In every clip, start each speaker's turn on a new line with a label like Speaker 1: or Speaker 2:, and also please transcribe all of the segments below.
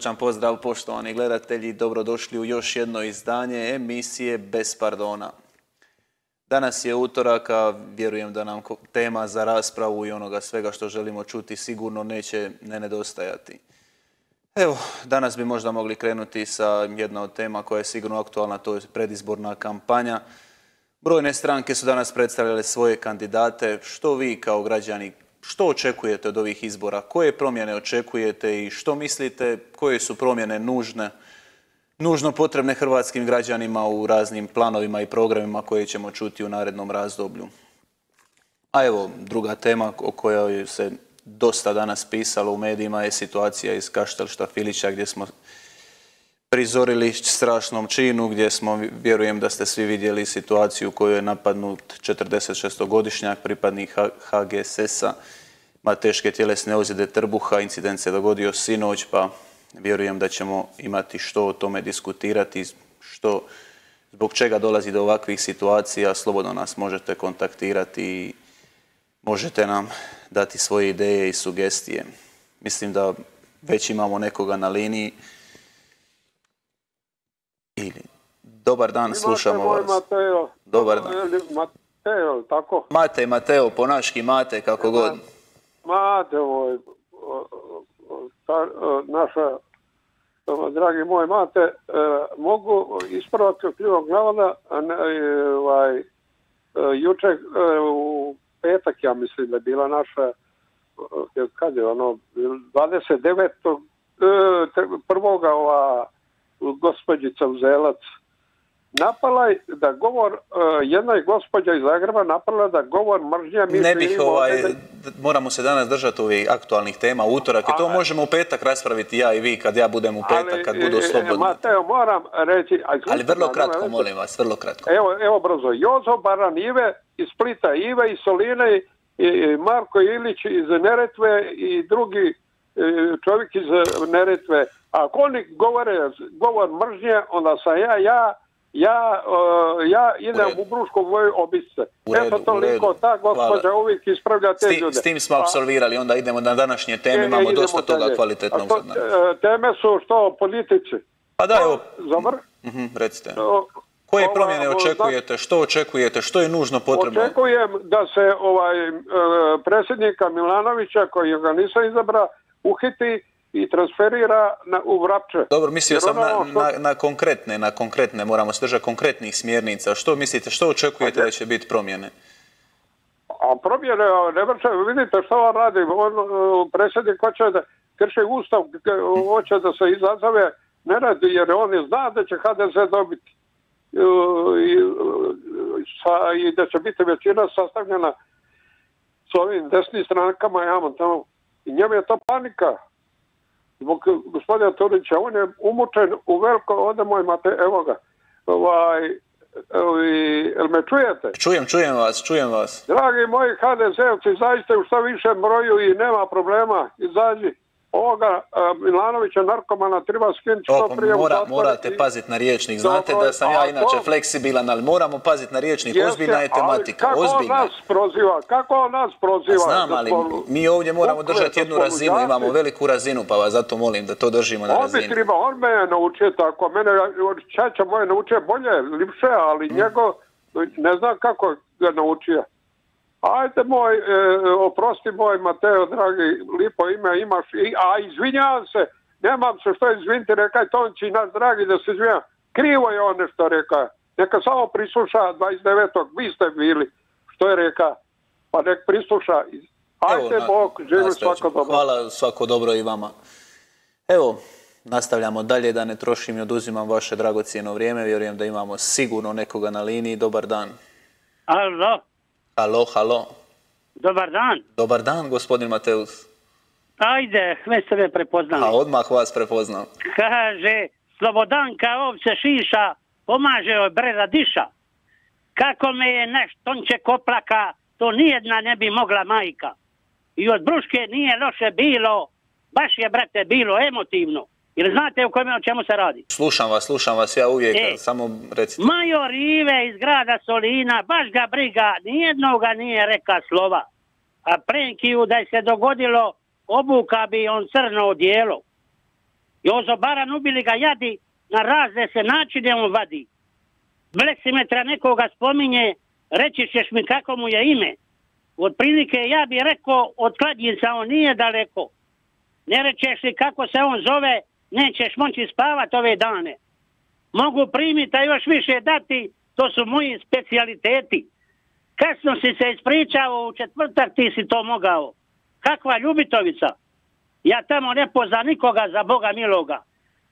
Speaker 1: Srdačan pozdrav poštovani gledatelji, dobrodošli u još jedno izdanje emisije Bez pardona. Danas je utorak, a vjerujem da nam tema za raspravu i onoga svega što želimo čuti sigurno neće ne nedostajati. Evo, danas bi možda mogli krenuti sa jedna od tema koja je sigurno aktualna, to je predizborna kampanja. Brojne stranke su danas predstavljale svoje kandidate. Što vi kao građani što očekujete od ovih izbora? Koje promjene očekujete i što mislite koje su promjene nužne, nužno potrebne hrvatskim građanima u raznim planovima i programima koje ćemo čuti u narednom razdoblju? A evo, druga tema o kojoj se dosta danas pisalo u medijima je situacija iz Kaštelšta Filića gdje smo prizorili strašnom činu gdje smo, vjerujem da ste svi vidjeli situaciju u kojoj je napadnut 46-godišnjak, pripadnik HGSS-a, ima teške tjelesne ozljede trbuha, incident se dogodio sinoć, pa vjerujem da ćemo imati što o tome diskutirati, što, zbog čega dolazi do ovakvih situacija, slobodno nas možete kontaktirati i možete nam dati svoje ideje i sugestije. Mislim da već imamo nekoga na liniji. Dobar dan, slušamo vas.
Speaker 2: Mateo.
Speaker 1: Dobar dan.
Speaker 2: Mateo, tako?
Speaker 1: Mate, Mateo, ponaški Mate, kako god.
Speaker 2: Mate, naša, dragi moj Mate, e, mogu ispravati krivog navoda, ovaj, juče u petak, ja mislim da je bila naša, kad je ono, 29. prvoga ova gospođica Uzelac, napala je da govor, uh, jedna je gospođa iz Zagreba napala da govor mržnja...
Speaker 1: Ne bih ovaj, moramo se danas držati ovih aktualnih tema, utorak i to možemo u petak raspraviti ja i vi kad ja budem u petak, kad budu e, e, slobodni.
Speaker 2: Mateo, moram reći...
Speaker 1: Ali vrlo kratko, molim vas, vrlo kratko.
Speaker 2: Evo, evo brzo, Jozo Baran Ive iz Splita, Ive iz Soline, i Marko Ilić iz Neretve i drugi čovjek iz Neretve. Ako oni govore govor mržnje, onda sam ja, ja, ja, ja idem u, u Bruško voju obice. Eto toliko, ta gospođa uvijek ispravlja te ljude.
Speaker 1: S tim smo apsolvirali, onda idemo na današnje teme, imamo dosta toga kvalitetnog.
Speaker 2: E, teme su što politici.
Speaker 1: Pa da, evo.
Speaker 2: Zavr?
Speaker 1: Mhm, recite. Koje promjene očekujete, što očekujete, što je nužno potrebno?
Speaker 2: Očekujem da se ovaj e, predsjednika Milanovića, koji ga nisam izabrao, uhiti i transferira na, u Vrapče.
Speaker 1: Dobro, mislio sam ono na, na, konkretne, na konkretne, moramo se držati konkretnih smjernica. Što mislite, što očekujete da će biti promjene?
Speaker 2: A promjene, ne vrše, vidite što on radi, on, predsjednik hoće da krši ustav, hoće da se izazove ne radi, jer on je zna da će HDZ dobiti i, sa, i da će biti većina sastavljena s ovim desnim strankama, ja tamo. I njemu je to panika zbog gospodina Turića, on je umučen u veliko, ovdje moj mate, evo ga, ovaj, jel me čujete?
Speaker 1: Čujem, čujem vas, čujem vas.
Speaker 2: Dragi moji HDZ-ovci, zaista u što više broju i nema problema, izađi ovoga Milanovića narkomana treba skinuti što prije
Speaker 1: mora, Morate paziti na riječnik. Znate da sam ja inače fleksibilan, ali moramo paziti na riječnik. Ozbiljna je tematika.
Speaker 2: Kako
Speaker 1: ozbiljna.
Speaker 2: nas proziva? Kako on nas proziva?
Speaker 1: Znam, ali mi ovdje moramo držati jednu razinu. Imamo veliku razinu, pa vas zato molim da to držimo na razini.
Speaker 2: On bi treba, on me naučio tako. Mene čača moje naučio bolje, lipše, ali mm. njego ne znam kako ga naučio. Ajde moj, e, oprosti moj Mateo, dragi, lipo ime imaš, i, a izvinjavam se, nemam se što izviniti, rekaj Tonči, naš dragi, da se izvinjam. Krivo je on nešto rekao. Neka samo prisluša 29. Vi ste bili, što je rekao. Pa nek prisluša. Ajde Evo, Bog, želim svako dobro.
Speaker 1: Hvala, svako dobro i vama. Evo, nastavljamo dalje, da ne trošim i oduzimam vaše dragocjeno vrijeme. Vjerujem da imamo sigurno nekoga na liniji. Dobar dan.
Speaker 3: Alo.
Speaker 1: Halo, halo.
Speaker 3: Dobar dan.
Speaker 1: Dobar dan, gospodin Mateus.
Speaker 3: Ajde, već ste me prepoznali.
Speaker 1: A odmah vas prepoznam.
Speaker 3: Kaže, Slobodanka ovce šiša, pomaže joj breda diša. Kako me je nešto će koplaka, to nijedna ne bi mogla majka. I od Bruške nije loše bilo, baš je, brate, bilo emotivno. Ili znate o kome o čemu se radi?
Speaker 1: Slušam vas, slušam vas, ja uvijek, e, samo recite.
Speaker 3: Major Ive iz grada Solina, baš ga briga, nijednoga nije reka slova. A Prenkiju da je se dogodilo, obuka bi on crno odijelo. Jozo Baran ubili ga jadi, na razne se načine on vadi. Bleksimetra nekoga spominje, reći ćeš mi kako mu je ime. Otprilike ja bih rekao, od Kladnjica on nije daleko. Ne rečeš li kako se on zove, nećeš moći spavati ove dane. Mogu primiti, a još više dati, to su moji specijaliteti. Kasno si se ispričao, u četvrtak ti si to mogao. Kakva ljubitovica? Ja tamo ne pozna nikoga za Boga miloga.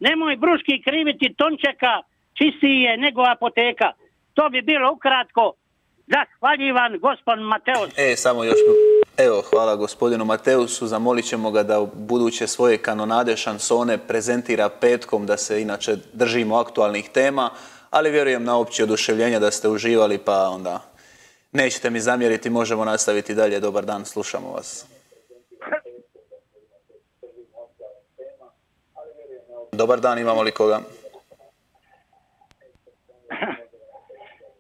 Speaker 3: Nemoj bruški kriviti Tončeka, čistiji je nego apoteka. To bi bilo ukratko. Zahvaljivan gospodin Mateus.
Speaker 1: E, samo još, evo, hvala gospodinu Mateusu, zamolit ćemo ga da u buduće svoje kanonade šansone prezentira petkom, da se inače držimo aktualnih tema, ali vjerujem na opće oduševljenje da ste uživali, pa onda nećete mi zamjeriti, možemo nastaviti dalje. Dobar dan, slušamo vas. Dobar dan, imamo li koga?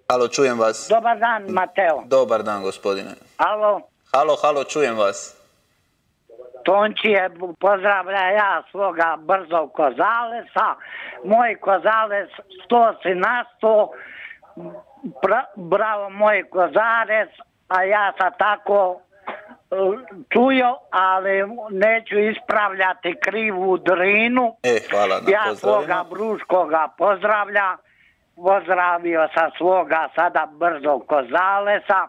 Speaker 1: Halo, čujem vas.
Speaker 4: Dobar dan, Mateo.
Speaker 1: Dobar dan, gospodine.
Speaker 4: Alo,
Speaker 1: Halo, halo, čujem vas.
Speaker 4: Tončije, pozdravlja ja svoga brzog kozalesa. Moj kozales sto si na sto. Bra- bravo moj kozarec, a ja sam tako e, čujo, ali neću ispravljati krivu drinu.
Speaker 1: E, hvala na
Speaker 4: Ja svoga. Bruškoga pozdravlja, pozdravio sam svoga sada brzog kozalesa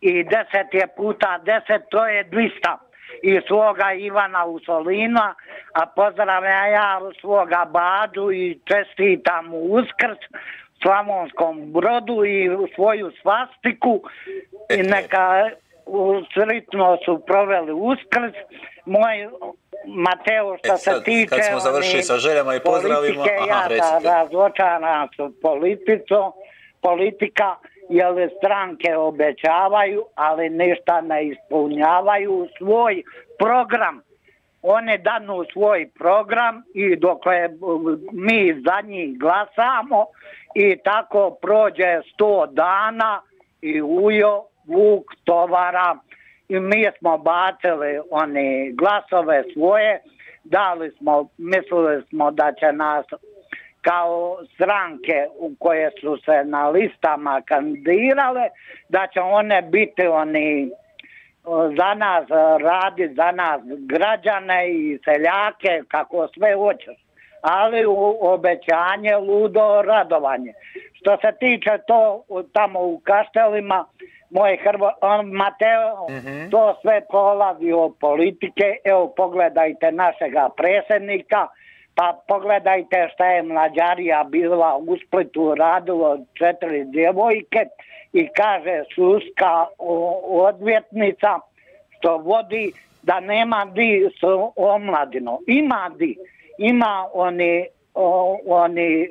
Speaker 4: i deset je puta deset, to je dvista. I svoga Ivana Usolina, a pozdravljam ja svoga Bađu i čestitam mu uskrs Slavonskom brodu i svoju svastiku i neka u- sretno su proveli uskrs. Moj Mateo što
Speaker 1: E,
Speaker 4: se
Speaker 1: sad,
Speaker 4: tiče...
Speaker 1: kad smo završili sa željama i pozdravima, aha,
Speaker 4: ja sam
Speaker 1: recite.
Speaker 4: razočaran s politicom, politika, jer stranke obećavaju, ali ništa ne ispunjavaju svoj program. One danu svoj program i dokle mi za njih glasamo i tako prođe sto dana i ujo vuk tovara i mi smo bacili one glasove svoje, dali smo, mislili smo da će nas kao stranke u koje su se na listama kandidirale, da će one biti oni za nas radi, za nas građane i seljake, kako sve hoćeš. Ali u obećanje ludo radovanje. Što se tiče to tamo u Kaštelima, moj Hrvo, on, Mateo, to sve polazi od politike. Evo pogledajte našega predsjednika, pa pogledajte šta je mlađarija bila u Splitu radilo četiri djevojke i kaže sudska o- odvjetnica što vodi da nema di s omladinom. Ima di. Ima oni, oni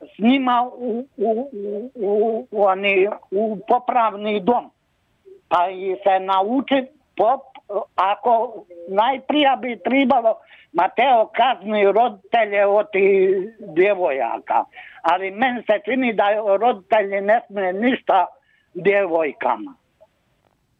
Speaker 4: s njima u, u, u, oni, u popravni dom. Pa i se nauči pop, ako najprije bi trebalo Mateo kazni roditelje od tih djevojaka. Ali meni se čini da roditelji ne smije ništa djevojkama.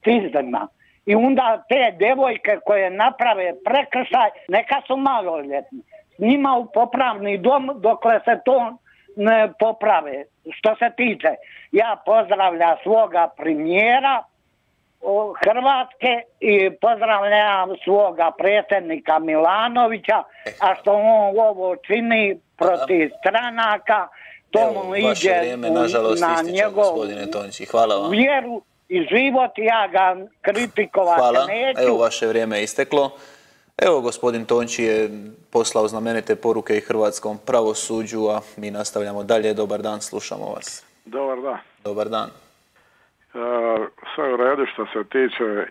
Speaker 4: Fizdima. I onda te djevojke koje naprave prekršaj, neka su maloljetni. Njima u popravni dom dokle se to ne poprave. Što se tiče, ja pozdravljam svoga premijera Hrvatske i pozdravljam svoga predsjednika Milanovića, a što on ovo čini protiv stranaka, to
Speaker 1: Evo,
Speaker 4: mu ide
Speaker 1: vrijeme, nažalost,
Speaker 4: na
Speaker 1: ističe,
Speaker 4: njegov.
Speaker 1: Hvala vam.
Speaker 4: vjeru i život, ja ga kritikovati
Speaker 1: Hvala.
Speaker 4: neću.
Speaker 1: Evo, vaše vrijeme je isteklo. Evo, gospodin Tonči je poslao znamenite poruke i hrvatskom pravosuđu, a mi nastavljamo dalje. Dobar dan, slušamo vas.
Speaker 5: Dobar dan.
Speaker 1: Dobar dan.
Speaker 5: E, sve u redu što se tiče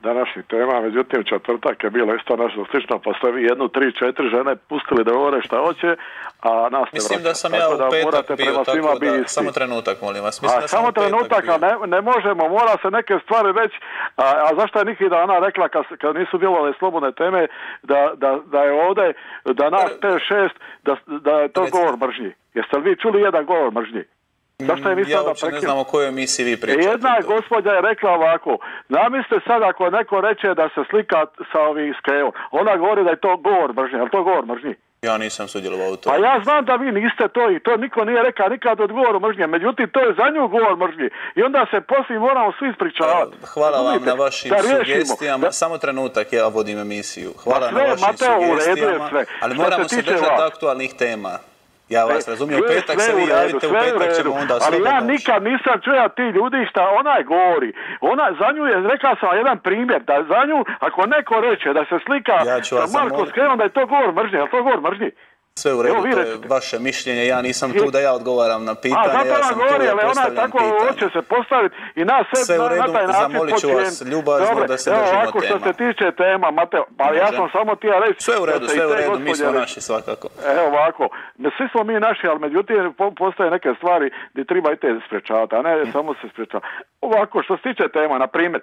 Speaker 5: današnjih tema, međutim četvrtak je bilo isto nešto slično, pa ste vi jednu, tri, četiri žene pustili da govore šta hoće, a nas
Speaker 1: Mislim da sam ja u petak bio, tako da...
Speaker 5: isti.
Speaker 1: Samo trenutak, molim vas. Mislim
Speaker 5: A
Speaker 1: da sam
Speaker 5: samo trenutak, a ne, ne možemo, mora se neke stvari reći, a, a zašto je Nikida ona rekla kad, kad nisu djelovale slobodne teme, da, da, da je ovdje, da nas te šest, da, da je to govor mržnji. Jeste li vi čuli jedan govor mržnji? Zašto je mislila
Speaker 1: Ja
Speaker 5: da
Speaker 1: uopće ne znam o kojoj emisiji vi pričate.
Speaker 5: Jedna
Speaker 1: to.
Speaker 5: gospođa je rekla ovako, namislite sad ako neko reče da se slika sa ovim skevom, ona govori da je to govor mržnje, ali to govor mržnji?
Speaker 1: Ja nisam sudjelovao u to.
Speaker 5: Pa ja znam da vi niste to i to niko nije rekao nikad od govor mržnje, međutim to je za nju govor mržnje i onda se poslije moramo svi ispričavati.
Speaker 1: Hvala vam na vašim sugestijama.
Speaker 5: Da-
Speaker 1: Samo trenutak, ja vodim emisiju. Hvala
Speaker 5: Pa sve,
Speaker 1: na vašim
Speaker 5: Mateo,
Speaker 1: sugestijama.
Speaker 5: sve.
Speaker 1: Ali moramo
Speaker 5: se
Speaker 1: držati aktualnih tema. Ja vas
Speaker 5: E,
Speaker 1: razumijem, u
Speaker 5: sve-
Speaker 1: petak
Speaker 5: sve
Speaker 1: se vi javite, u petak ćemo onda
Speaker 5: Ali ja nikad nisam čuo ti ljudi šta onaj govori. Ona, za nju je, rekao sam jedan primjer, da za nju, ako neko reče da se slika
Speaker 1: Ja vas
Speaker 5: sa Marko Skrenom, da je to govor mržnje, je to govor mržnje?
Speaker 1: Sve u redu,
Speaker 5: Evo,
Speaker 1: to je vaše mišljenje, ja nisam tu da ja odgovaram na
Speaker 5: A
Speaker 1: pitanje,
Speaker 5: zato
Speaker 1: ja sam
Speaker 5: govori, ali ona
Speaker 1: postavljam
Speaker 5: tako hoće se postaviti i nas sve,
Speaker 1: Sve u
Speaker 5: na, na
Speaker 1: redu,
Speaker 5: taj način
Speaker 1: zamolit ću vas ljubazno
Speaker 5: Dobre,
Speaker 1: da se
Speaker 5: evo
Speaker 1: držimo
Speaker 5: ovako što
Speaker 1: tema.
Speaker 5: se tiče tema, Mateo, pa ja sam samo ti ja reći...
Speaker 1: Sve u redu, sve u redu, mi smo naši svakako.
Speaker 5: Evo ovako, ne, svi smo mi naši, ali međutim po- postoje neke stvari gdje treba i te sprečavati, a ne samo se sprečavati. Ovako, što se tiče tema, na primjer,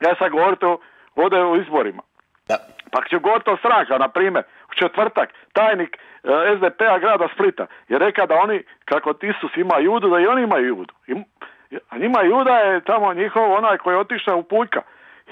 Speaker 5: ja sam govoriti o- ovdje o izborima.
Speaker 1: Da.
Speaker 5: Pa ću govoriti o stranka, na primjer, četvrtak, tajnik e, SDP-a grada Splita je rekao da oni, kako Isus ima judu, da i oni imaju judu. A njima juda je tamo njihov onaj koji je otišao u puljka.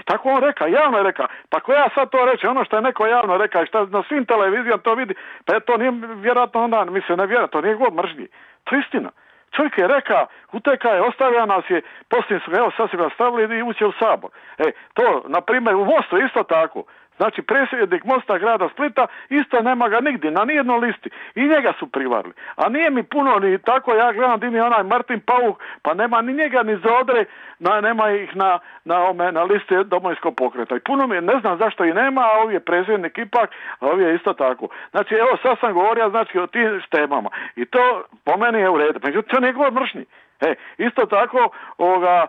Speaker 5: I tako on rekao, javno je rekao, pa ko ja sad to reći, ono što je neko javno rekao i što na svim televizijama to vidi, pa to nije vjerojatno onda, mislim, ne vjerojatno, to nije god mržnji. To je istina. Čovjek je rekao, uteka je, ostavio nas je, poslije su ga, evo sad su ga stavili i uće u sabor. E, to, na primjer, u Mostu isto tako. Znači, predsjednik Mosta grada Splita isto nema ga nigdje, na nijednoj listi. I njega su privarili. A nije mi puno ni tako, ja gledam di mi onaj Martin Pauh, pa nema ni njega ni Zodre, na, nema ih na, na, ome, na listi domovinskog pokreta. I puno mi je, ne znam zašto i nema, a ovi je predsjednik ipak, a ovi je isto tako. Znači, evo, sad sam govorio, znači, o tim temama. I to po meni je u redu. Međutim, to nije govor mržnji. E, isto tako, ovoga,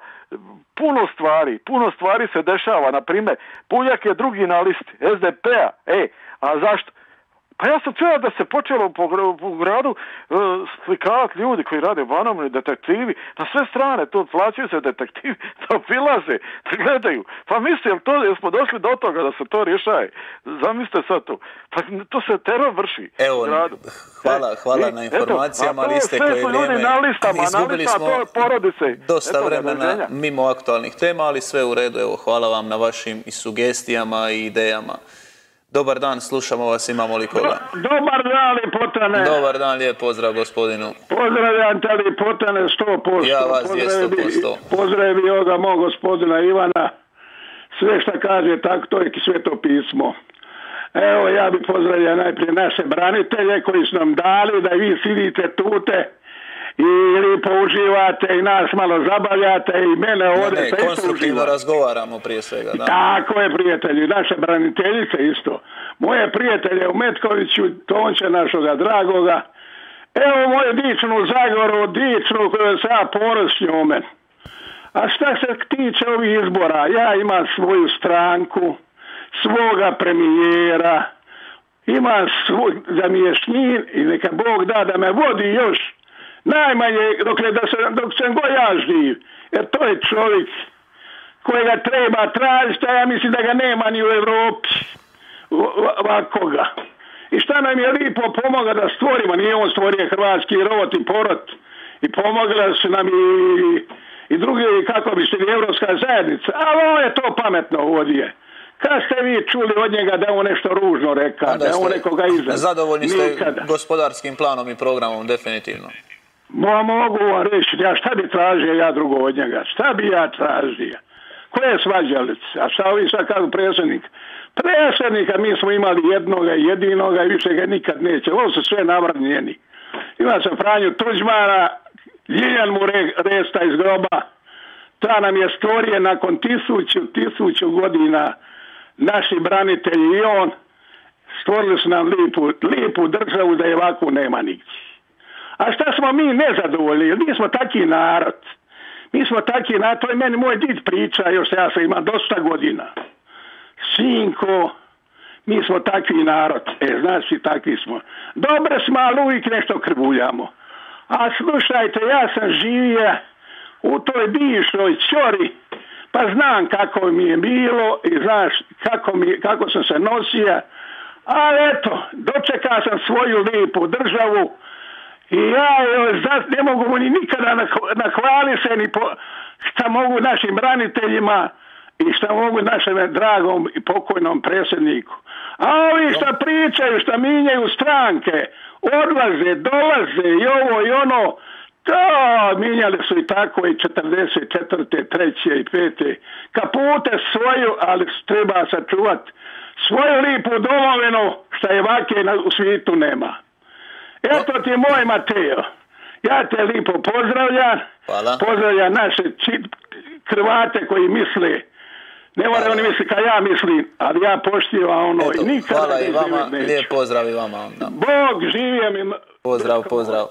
Speaker 5: puno stvari, puno stvari se dešava. Na primjer, Puljak je drugi na listi SDP-a. E, a zašto? Pa ja sam čuo da se počelo po, po gradu e, slikavati ljudi koji rade banovni detektivi na sve strane, to plaćaju se detektivi, da obilaze, da gledaju. Pa misli, jel to, jel smo došli do toga da se to rješaje? Zamislite sad to. Pa to se teror vrši
Speaker 1: Evo,
Speaker 5: u gradu.
Speaker 1: hvala,
Speaker 5: E,
Speaker 1: hvala
Speaker 5: i
Speaker 1: na
Speaker 5: eto,
Speaker 1: informacijama,
Speaker 5: a to
Speaker 1: ali
Speaker 5: sve
Speaker 1: isteklo je
Speaker 5: su ljudi
Speaker 1: vrijeme.
Speaker 5: na listama, na listama,
Speaker 1: smo
Speaker 5: to je porodice.
Speaker 1: dosta
Speaker 5: Eto,
Speaker 1: vremena mimo aktualnih tema, ali sve u redu. Evo, hvala vam na vašim i sugestijama i idejama. Dobar dan, slušamo vas, imamo li koga?
Speaker 6: Dobar dan, Lipotane.
Speaker 1: Dobar dan, lijep pozdrav gospodinu.
Speaker 6: Pozdravljam te Lipotane 100%.
Speaker 1: Ja vas
Speaker 6: Pozdravi-
Speaker 1: 200%.
Speaker 6: Pozdravi ovoga mog gospodina Ivana. Sve šta kaže, tako to je sveto pismo. Evo, ja bi pozdravio najprije naše branitelje koji su nam dali da vi sidite tute i lipo uživate i nas malo zabavljate i mene
Speaker 1: Ne,
Speaker 6: ovdje
Speaker 1: ne,
Speaker 6: isto
Speaker 1: konstruktivno razgovaramo prije svega, da.
Speaker 6: Tako je, prijatelji, naše braniteljice isto. Moje prijatelje u Metkoviću, Tonče našoga dragoga. Evo moju dičnu Zagoru, dičnu koju se ja ponos njome. A šta se tiče ovih izbora, ja imam svoju stranku, svoga premijera, imam svoj zamješnjin i neka Bog da da me vodi još najmanje dok, ne, da se, dok sam go ja živ. Jer to je čovjek kojega treba tražiti, a ja mislim da ga nema ni u Europi o- ovakvoga. I šta nam je lipo pomoga da stvorimo, nije on stvorio hrvatski rod i porod i pomogla su nam i, i drugi, kako bi se, i Evropska zajednica, ali on je to pametno ovdje. Kad ste vi čuli od njega da je on nešto ružno rekao, da je on nekoga iza?
Speaker 1: zadovoljni ste
Speaker 6: Nikada.
Speaker 1: gospodarskim planom i programom, definitivno.
Speaker 6: Mo, mogu vam reći, ja šta bi tražio ja drugo od njega? Šta bi ja tražio? Koje svađalice? A šta ovi sad kažu predsjednik? Predsjednika mi smo imali jednoga, jedinoga i više ga nikad neće. Ovo su sve navranjeni. Ima sam Franju Tuđmana, Ljiljan mu re, resta iz groba. Ta nam je stvorio nakon tisuću, tisuću godina naši branitelji i on stvorili su nam lipu, lipu državu da je ovako nema nigdje. A šta smo mi nezadovoljni? Mi smo taki narod. Mi smo taki narod, to je meni moj did priča, još ja sam imam dosta godina. Sinko, mi smo takvi narod. E, znači, takvi smo. Dobre smo, ali uvijek nešto krvuljamo. A slušajte, ja sam živio u toj bivšoj čori, pa znam kako mi je bilo i znaš kako, mi, kako sam se nosio. Ali eto, dočekao sam svoju lipu državu, i ja joj ne mogu mu ni nikada nah- nahvali se ni po, šta mogu našim braniteljima i šta mogu našem dragom i pokojnom predsjedniku. A ovi šta pričaju, šta minjaju stranke, odlaze, dolaze i ovo i ono, to minjali su i tako i 44. treće i pete. Kapute svoju, ali treba sačuvati svoju lipu domovinu što je vake u svijetu nema. Eto ti moj Mateo. Ja te lipo pozdravljam.
Speaker 1: Hvala.
Speaker 6: Pozdravljam naše Hrvate koji misle ne mora oni misli kao ja mislim, ali ja poštivam ono
Speaker 1: Eto,
Speaker 6: i nikada
Speaker 1: hvala i vama, lijep pozdrav i vama onda.
Speaker 6: Bog živje mi...
Speaker 1: Pozdrav, pozdrav.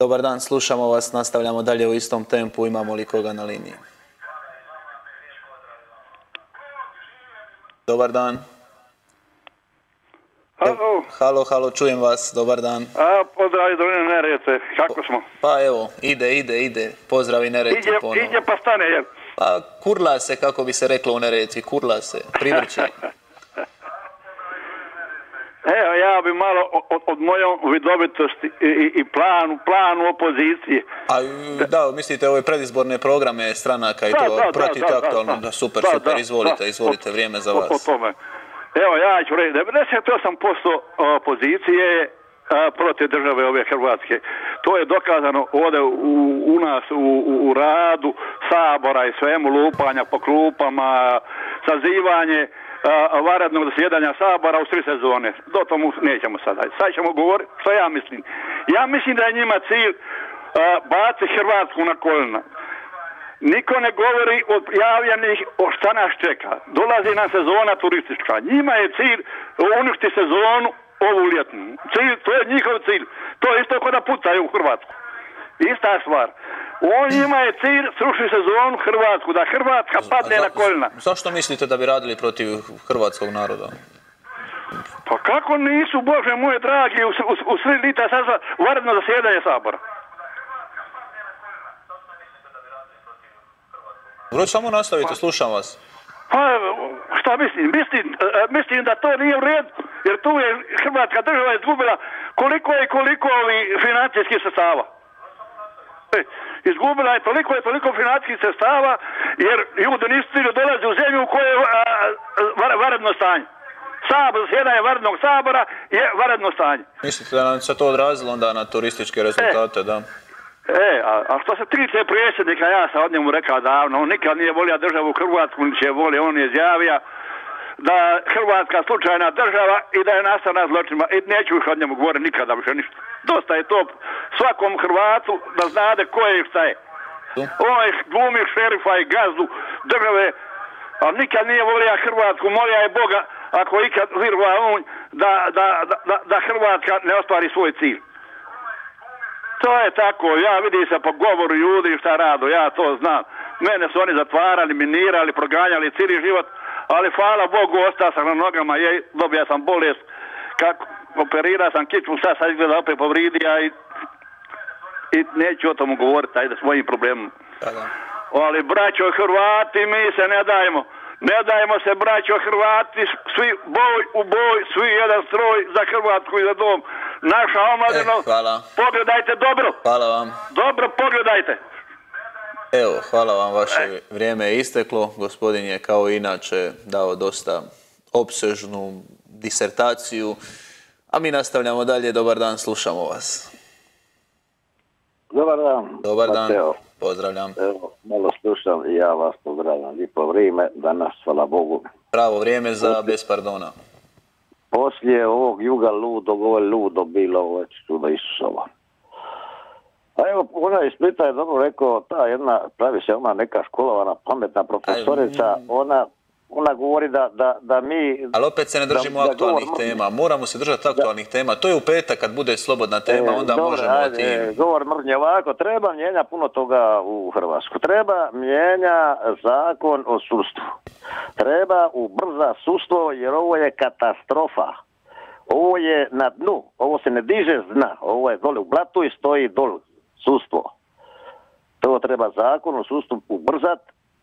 Speaker 1: Dobar dan, slušamo vas, nastavljamo dalje u istom tempu, imamo li koga na liniji? Dobar dan.
Speaker 7: Halo,
Speaker 1: Halo, halo, čujem vas, dobar dan.
Speaker 7: a pozdrav iz Doline Neretve, kako smo?
Speaker 1: Pa evo, ide, ide, ide, pozdrav i ponovo.
Speaker 7: iđe pa stane, jel?
Speaker 1: Pa kurla se, kako bi se reklo u Neretvi, kurla se, privrći.
Speaker 7: Evo, ja bi malo o- o- od mojom vidovitosti i, i, i planu, planu opozicije.
Speaker 1: A da, mislite ove predizborne programe stranaka i
Speaker 7: Da,
Speaker 1: to,
Speaker 7: da,
Speaker 1: pratite aktualno,
Speaker 7: da.
Speaker 1: da, super,
Speaker 7: Da,
Speaker 1: super,
Speaker 7: da,
Speaker 1: izvolite,
Speaker 7: da.
Speaker 1: izvolite, vrijeme za
Speaker 7: O-
Speaker 1: vas.
Speaker 7: O tome. Evo, ja ću reći, 98% opozicije je protiv države ove Hrvatske. To je dokazano ovdje u, nas u, radu sabora i svemu lupanja po klupama, sazivanje varadnog zasjedanja sabora u tri sezone. Do tomu nećemo sada. Sad ćemo govoriti što ja mislim. Ja mislim da je njima cilj baci Hrvatsku na kolina. Niko ne govori od javljenih o šta nas čeka. Dolazi nam sezona turistička. Njima je cilj uništi sezonu ovu ljetnu. Cilj, to je njihov cilj. To je isto kao da pucaju u Hrvatsku. Ista stvar. On njima je cilj sruši sezonu Hrvatsku, da Hrvatska padne
Speaker 1: za-
Speaker 7: na koljena.
Speaker 1: Zašto mislite da bi radili protiv hrvatskog naroda?
Speaker 7: Pa kako nisu, Bože moje dragi, u, u, u sri lita sazva varedno zasjedanje sabora?
Speaker 1: Dobro, samo nastavite, slušam vas.
Speaker 7: Pa šta mislim? Mislim, e, mislim da to nije u redu, jer tu je Hrvatska država izgubila koliko je koliko ovi financijskih sredstava. E, Izgubila je toliko i toliko financijskih sredstava jer ljudi nisu stigli dolaze u zemlju u kojoj je varedno stanje. Sabor, zasjedanje varednog sabora je varedno stanje.
Speaker 1: Mislite da nam se to odrazilo onda na turističke rezultate, da?
Speaker 7: E, a, a što se tiče predsjednika, ja sam od njemu rekao davno, on nikad nije volio državu Hrvatsku, ni će volio, on je izjavio da Hrvatska slučajna država i da je nastana zločinima. I neću još od njemu govoriti nikada više ništa. Dosta je to svakom Hrvatu da znade ko je i šta je. On je glumi šerifa i gazdu države, a nikad nije volio Hrvatsku, molio je Boga, ako ikad virva on, da, da, da, da Hrvatska ne ostvari svoj cilj. To je tako, ja vidim se po govoru ljudi šta radu, ja to znam. Mene su oni zatvarali, minirali, proganjali cijeli život, ali hvala Bogu ostao sam na nogama, je, dobio sam bolest, kako operira sam kičmu, sad sad izgleda opet povridija i, i neću o tomu govoriti, ajde, svojim problemom.
Speaker 1: Da, da.
Speaker 7: Ali braćo Hrvati, mi se ne dajemo. Ne dajemo se braćo Hrvati, svi boj u boj, svi jedan stroj za Hrvatsku i za dom. Naša omladina,
Speaker 1: E, hvala.
Speaker 7: pogledajte dobro,
Speaker 1: Hvala vam.
Speaker 7: dobro pogledajte.
Speaker 1: Evo, hvala vam, vaše vrijeme je isteklo. Gospodin je kao i inače dao dosta opsežnu disertaciju, a mi nastavljamo dalje. Dobar dan, slušamo vas.
Speaker 8: Dobar dan.
Speaker 1: Dobar dan,
Speaker 8: Mateo.
Speaker 1: Pozdravljam.
Speaker 8: Evo, malo slušam i ja vas pozdravljam. Lijepo vrijeme, danas, hvala Bogu.
Speaker 1: Pravo vrijeme za bez pardona.
Speaker 8: Poslije ovog juga ludog, ovo je ludo bilo, ovo je čudo Isusova. A evo, ona iz Splita je dobro rekao, ta jedna, pravi se ona neka školovana, pametna profesorica, ona, ona govori da, da, da mi...
Speaker 1: Ali opet se ne držimo
Speaker 8: da-
Speaker 1: aktualnih
Speaker 8: govor-
Speaker 1: tema. Moramo se držati aktualnih tema. To je u petak kad bude slobodna tema,
Speaker 8: E,
Speaker 1: onda
Speaker 8: dobro,
Speaker 1: možemo o
Speaker 8: ajde,
Speaker 1: tim.
Speaker 8: Govor mržnje ovako, treba mijenja puno toga u Hrvatsku. Treba mijenja zakon o sudstvu. Treba ubrza sudstvo jer ovo je katastrofa. Ovo je na dnu, ovo se ne diže s dna, ovo je dole u blatu i stoji dol sudstvo. To treba zakon o sudstvu ubrzat,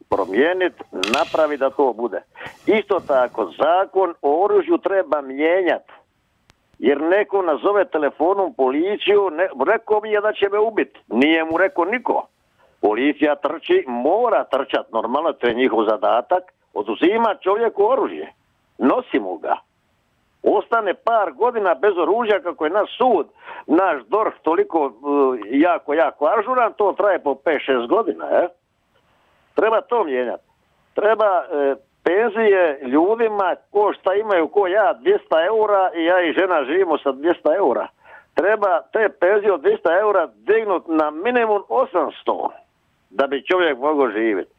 Speaker 8: promijeniti, napravi da to bude. Isto tako, zakon o oružju treba mijenjati. Jer neko nazove telefonom policiju, ne, rekao mi je da će me ubiti. Nije mu rekao niko. Policija trči, mora trčat, normalno, to je njihov zadatak, oduzima čovjeku oružje, nosi mu ga. Ostane par godina bez oružja kako je naš sud, naš DORH toliko uh, jako, jako ažuran, to traje po 5-6 godina. E? Treba to mijenjati. Treba e, penzije ljudima ko šta imaju ko ja 200 eura i ja i žena živimo sa 200 eura. Treba te penzije od 200 eura dignut na minimum 800 da bi čovjek mogao živjeti.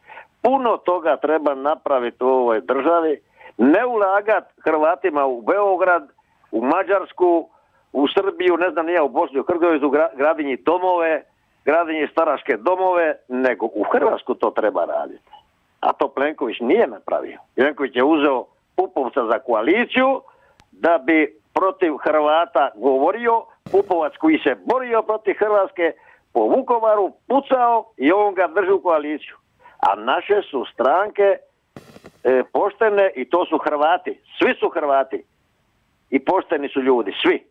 Speaker 8: Puno toga treba napraviti u ovoj državi. Ne ulagat Hrvatima u Beograd, u Mađarsku, u Srbiju, ne znam nije u Bosni, u Hrgovizu, gradinji domove, gradinji staraške domove, nego u Hrvatsku to treba raditi. A to Plenković nije napravio. Plenković je uzeo Pupovca za koaliciju da bi protiv Hrvata govorio, Pupovac koji se borio protiv Hrvatske, po Vukovaru pucao i on ga drži u koaliciju. A naše su stranke e, poštene i to su Hrvati. Svi su Hrvati. I pošteni su ljudi, svi.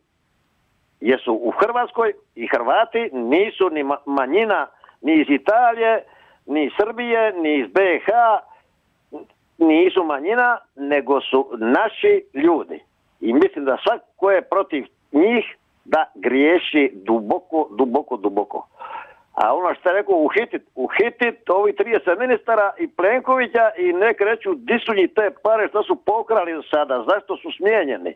Speaker 8: Jesu u Hrvatskoj i Hrvati nisu ni manjina ni iz Italije, ni iz Srbije, ni iz BiH, nisu manjina, nego su naši ljudi. I mislim da svak ko je protiv njih da griješi duboko, duboko, duboko. A ono što je rekao, uhitit, uhitit ovi 30 ministara i Plenkovića i nek reću di su njih te pare što su pokrali sada, zašto su smijenjeni.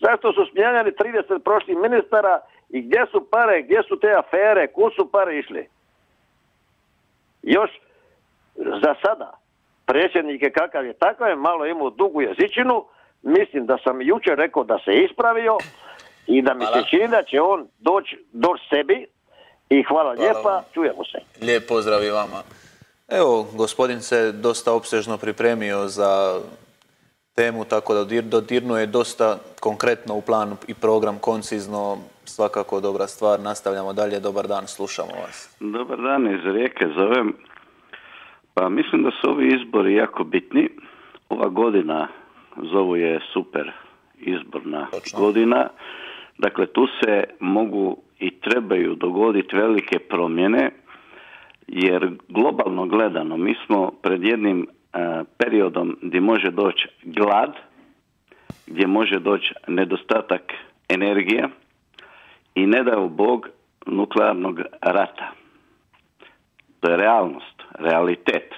Speaker 8: Zašto su smijenjeni 30 prošlih ministara i gdje su pare, gdje su te afere, kud su pare išli. Još za sada predsjednik je kakav je takav je, malo imao dugu jezičinu, mislim da sam jučer rekao da se ispravio i da mi se čini da će on doći do sebi i hvala, lijepa, čujemo se.
Speaker 1: Lijep pozdrav i vama. Evo, gospodin se dosta opsežno pripremio za temu, tako da dodirnuje dosta konkretno u plan i program koncizno, svakako dobra stvar. Nastavljamo dalje, dobar dan, slušamo vas.
Speaker 9: Dobar dan, iz Rijeke zovem. Pa mislim da su ovi izbori jako bitni. Ova godina zovu je super izborna godina. Dakle, tu se mogu i trebaju dogoditi velike promjene, jer globalno gledano mi smo pred jednim periodom gdje može doći glad, gdje može doći nedostatak energije i ne dao Bog nuklearnog rata. To je realnost, realitet.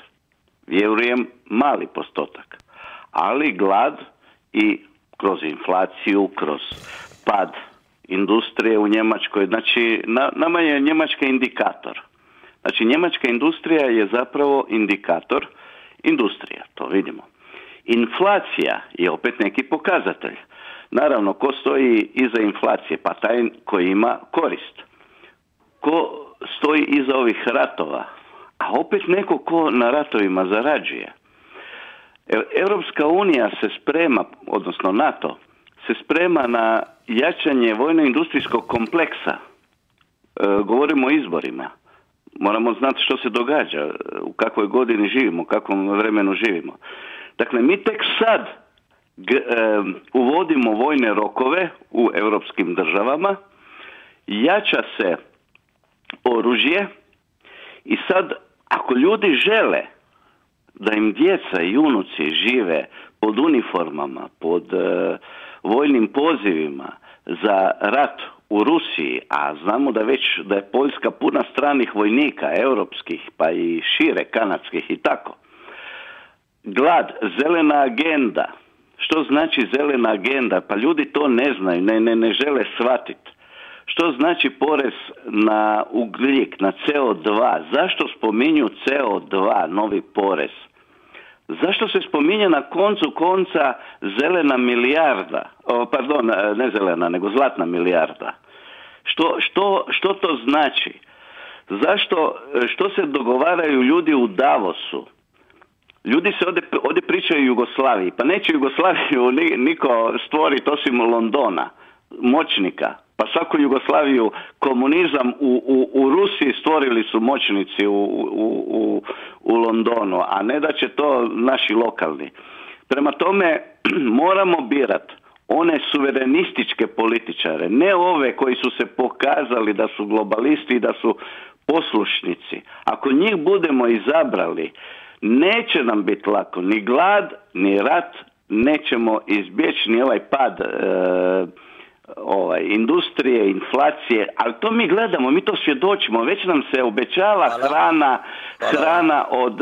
Speaker 9: Vjerujem mali postotak, ali glad i kroz inflaciju, kroz pad industrije u Njemačkoj. Znači, na, nama je Njemačka indikator. Znači, Njemačka industrija je zapravo indikator industrija, to vidimo. Inflacija je opet neki pokazatelj. Naravno, ko stoji iza inflacije? Pa taj koji ima korist. Ko stoji iza ovih ratova? A opet neko ko na ratovima zarađuje. E, Europska unija se sprema, odnosno NATO, se sprema na jačanje vojno-industrijskog kompleksa. E, govorimo o izborima. Moramo znati što se događa, u kakvoj godini živimo, u kakvom vremenu živimo. Dakle, mi tek sad uvodimo vojne rokove u europskim državama, jača se oružje i sad ako ljudi žele da im djeca i unuci žive pod uniformama, pod e, vojnim pozivima za rat u Rusiji, a znamo da već da je Poljska puna stranih vojnika, europskih, pa i šire, kanadskih i tako. Glad, zelena agenda. Što znači zelena agenda? Pa ljudi to ne znaju, ne, ne, ne žele shvatiti. Što znači porez na ugljik, na CO2? Zašto spominju CO2, novi porez? Zašto se spominje na koncu konca zelena milijarda, o, pardon, e, ne zelena, nego zlatna milijarda? Što, što, što to znači? Zašto, e, što se dogovaraju ljudi u Davosu? Ljudi se ovdje, ovdje pričaju Jugoslaviji, pa neće Jugoslaviju niko stvoriti osim Londona, moćnika. Pa svaku Jugoslaviju komunizam u, u, u Rusiji stvorili su moćnici u, u, u Londonu, a ne da će to naši lokalni. Prema tome moramo birati one suverenističke političare, ne ove koji su se pokazali da su globalisti i da su poslušnici. Ako njih budemo izabrali, neće nam biti lako. Ni glad, ni rat, nećemo izbjeći ni ovaj pad e, ovaj, industrije, inflacije, ali to mi gledamo, mi to svjedočimo, već nam se obećava hrana, hrana od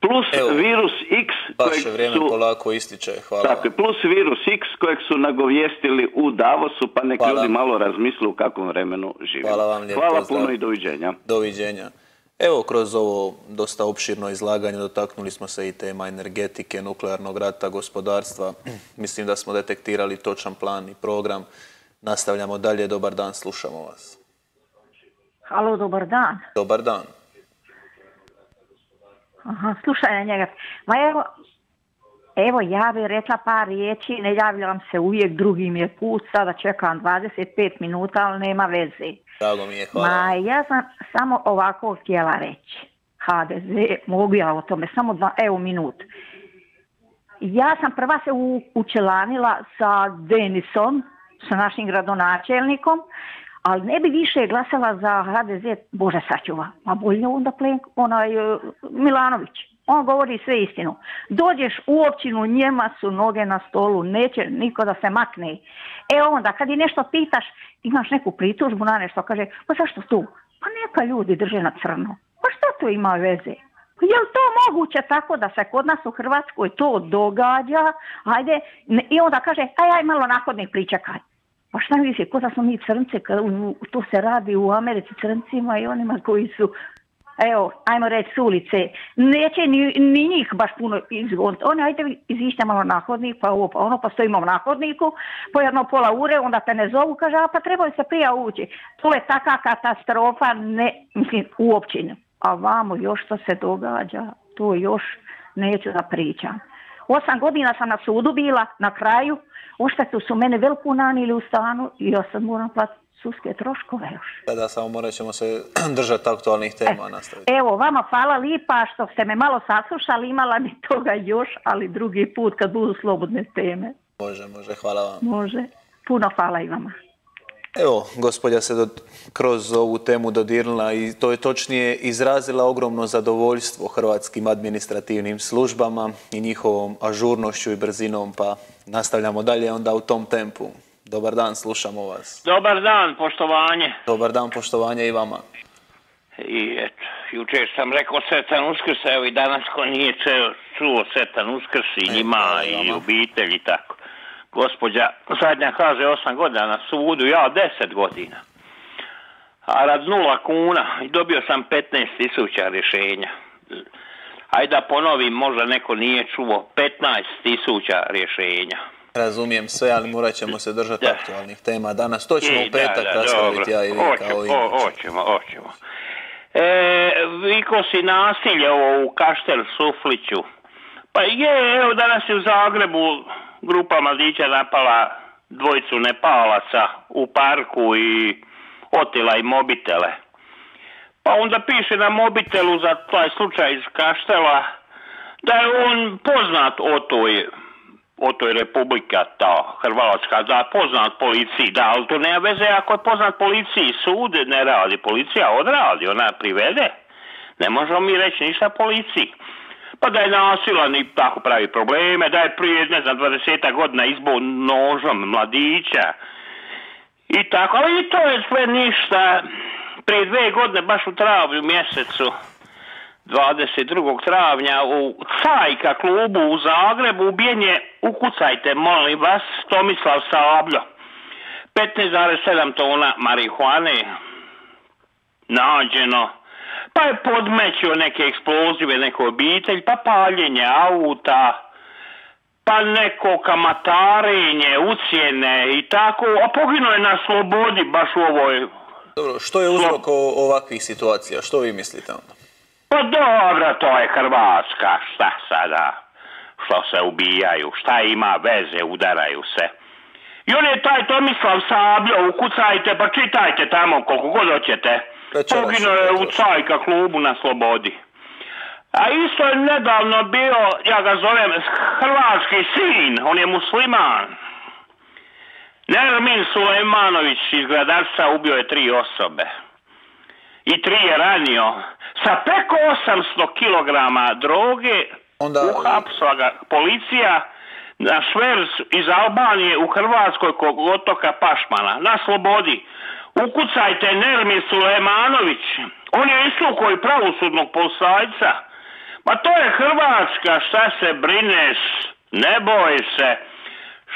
Speaker 9: plus virus X
Speaker 1: Vaše vrijeme
Speaker 9: su,
Speaker 1: polako ističe, hvala
Speaker 9: tako, plus virus X kojeg su nagovijestili u Davosu, pa nek ljudi malo razmislu u kakvom vremenu živimo.
Speaker 1: Hvala vam lijepo,
Speaker 9: Hvala puno i doviđenja.
Speaker 1: Doviđenja. Evo, kroz ovo dosta opširno izlaganje dotaknuli smo se i tema energetike, nuklearnog rata, gospodarstva. Mislim da smo detektirali točan plan i program. Nastavljamo dalje. Dobar dan, slušamo vas.
Speaker 10: Halo, dobar dan.
Speaker 1: Dobar dan.
Speaker 10: Aha, slušaj njega. Ma evo, evo ja bih rekla par riječi, ne javljam se uvijek, drugi mi je put, sada čekam 25 minuta, ali nema veze.
Speaker 1: Drago mi je, hvala.
Speaker 10: Ma ja sam samo ovako htjela reći. HDZ, mogu ja o tome, samo dva, evo minut. Ja sam prva se u, učelanila sa Denisom, sa našim gradonačelnikom, ali ne bi više glasala za HDZ, Bože sačuva, a bolje onda Plenko, onaj e, Milanović. On govori sve istinu. Dođeš u općinu, njema su noge na stolu, neće niko da se makne. E onda, kad i nešto pitaš, imaš neku pritužbu na nešto, kaže, pa zašto tu? Pa neka ljudi drže na crno. Pa što to ima veze? Je li to moguće tako da se kod nas u Hrvatskoj to događa? Ajde, i onda kaže, aj, aj, malo nahodnik pričekaj. Pa šta misli, ko da smo mi crnce, to se radi u Americi crncima i onima koji su, evo, ajmo reći s ulice, neće ni, ni njih baš puno izgoniti. Oni, ajde, vi izišće malo na hodnik, pa ovo, pa ono, pa stojimo na hodniku, po jedno pola ure, onda te ne zovu, kaže, a pa trebaju se prije ući. To je taka katastrofa, ne, mislim, u općini. A vamo još što se događa, to još neću da pričam. Osam godina sam na sudu bila, na kraju, oštetu su mene veliku nanili u stanu i ja sad moram platiti sudske troškove još.
Speaker 1: Sada samo morat ćemo se držati aktualnih tema nastaviti.
Speaker 10: Evo, vama hvala lipa što ste me malo saslušali, imala bi toga još, ali drugi put kad budu slobodne teme.
Speaker 1: Može, može, hvala vam.
Speaker 10: Može. Puno hvala i vama.
Speaker 1: Evo, gospođa se do, kroz ovu temu dodirnula i to je točnije izrazila ogromno zadovoljstvo hrvatskim administrativnim službama i njihovom ažurnošću i brzinom, pa nastavljamo dalje onda u tom tempu. Dobar dan, slušamo vas.
Speaker 11: Dobar dan, poštovanje.
Speaker 1: Dobar dan, poštovanje i vama.
Speaker 11: I eto, jučer sam rekao Sretan Uskrs, evo i danas ko nije čuo Sretan Uskrs i njima i obitelji i tako. Gospođa zadnja kaže osam godina na sudu, ja deset godina. A rad nula kuna i dobio sam 15 tisuća rješenja. Ajde da ponovim, možda neko nije čuo, 15 tisuća rješenja.
Speaker 1: Razumijem sve, ali morat ćemo se držati aktualnih tema danas. To ćemo
Speaker 11: I
Speaker 1: u petak
Speaker 11: da, da,
Speaker 1: raspraviti ja i vi kao i.
Speaker 11: Hoćemo, hoćemo. E, viko si nasilje ovo u Kaštel Sufliću. Pa je, evo danas je u Zagrebu grupa mladića napala dvojicu Nepalaca u parku i otila i mobitele. Pa onda piše na mobitelu za taj slučaj iz Kaštela da je on poznat o toj o toj republika ta Hrvatska, da je poznat policiji, da, ali to nema veze ako je poznat policiji, sud ne radi, policija odradi, ona privede. Ne možemo mi reći ništa policiji. Pa da je nasilan i tako pravi probleme, da je prije, ne znam, 20 godina izbao nožom mladića. I tako, ali i to je sve ništa. Prije dve godine, baš u travnju mjesecu, 22. travnja u Cajka klubu u Zagrebu ubijen je, ukucajte molim vas, Tomislav Sabljo. 15,7 tona marihuane nađeno, pa je podmećio neke eksplozive, neku obitelj, pa paljenje auta, pa neko kamatarenje, ucijene i tako, a poginuo je na slobodi baš u ovoj
Speaker 1: Dobro, što je uzrok ovakvih situacija? Što vi mislite onda?
Speaker 11: Pa dobro, to je Hrvatska, šta sada? Što se ubijaju, šta ima veze, udaraju se. I on je taj Tomislav Sabljo, ukucajte pa čitajte tamo koliko god hoćete. Poginuo je u Cajka klubu na slobodi. A isto je nedavno bio, ja ga zovem hrvatski sin, on je musliman. Nermin Sulejmanović iz Gradarca ubio je tri osobe. i tri je ranio. Sa preko 800 kilograma droge
Speaker 1: Onda-
Speaker 11: uhapsila ga policija na šverc iz Albanije u Hrvatskoj kog otoka Pašmana, na slobodi. Ukucajte Nermin Sulejmanović, on je istukao i pravosudnog policajca. Ma to je Hrvatska, šta se brineš, ne boj se.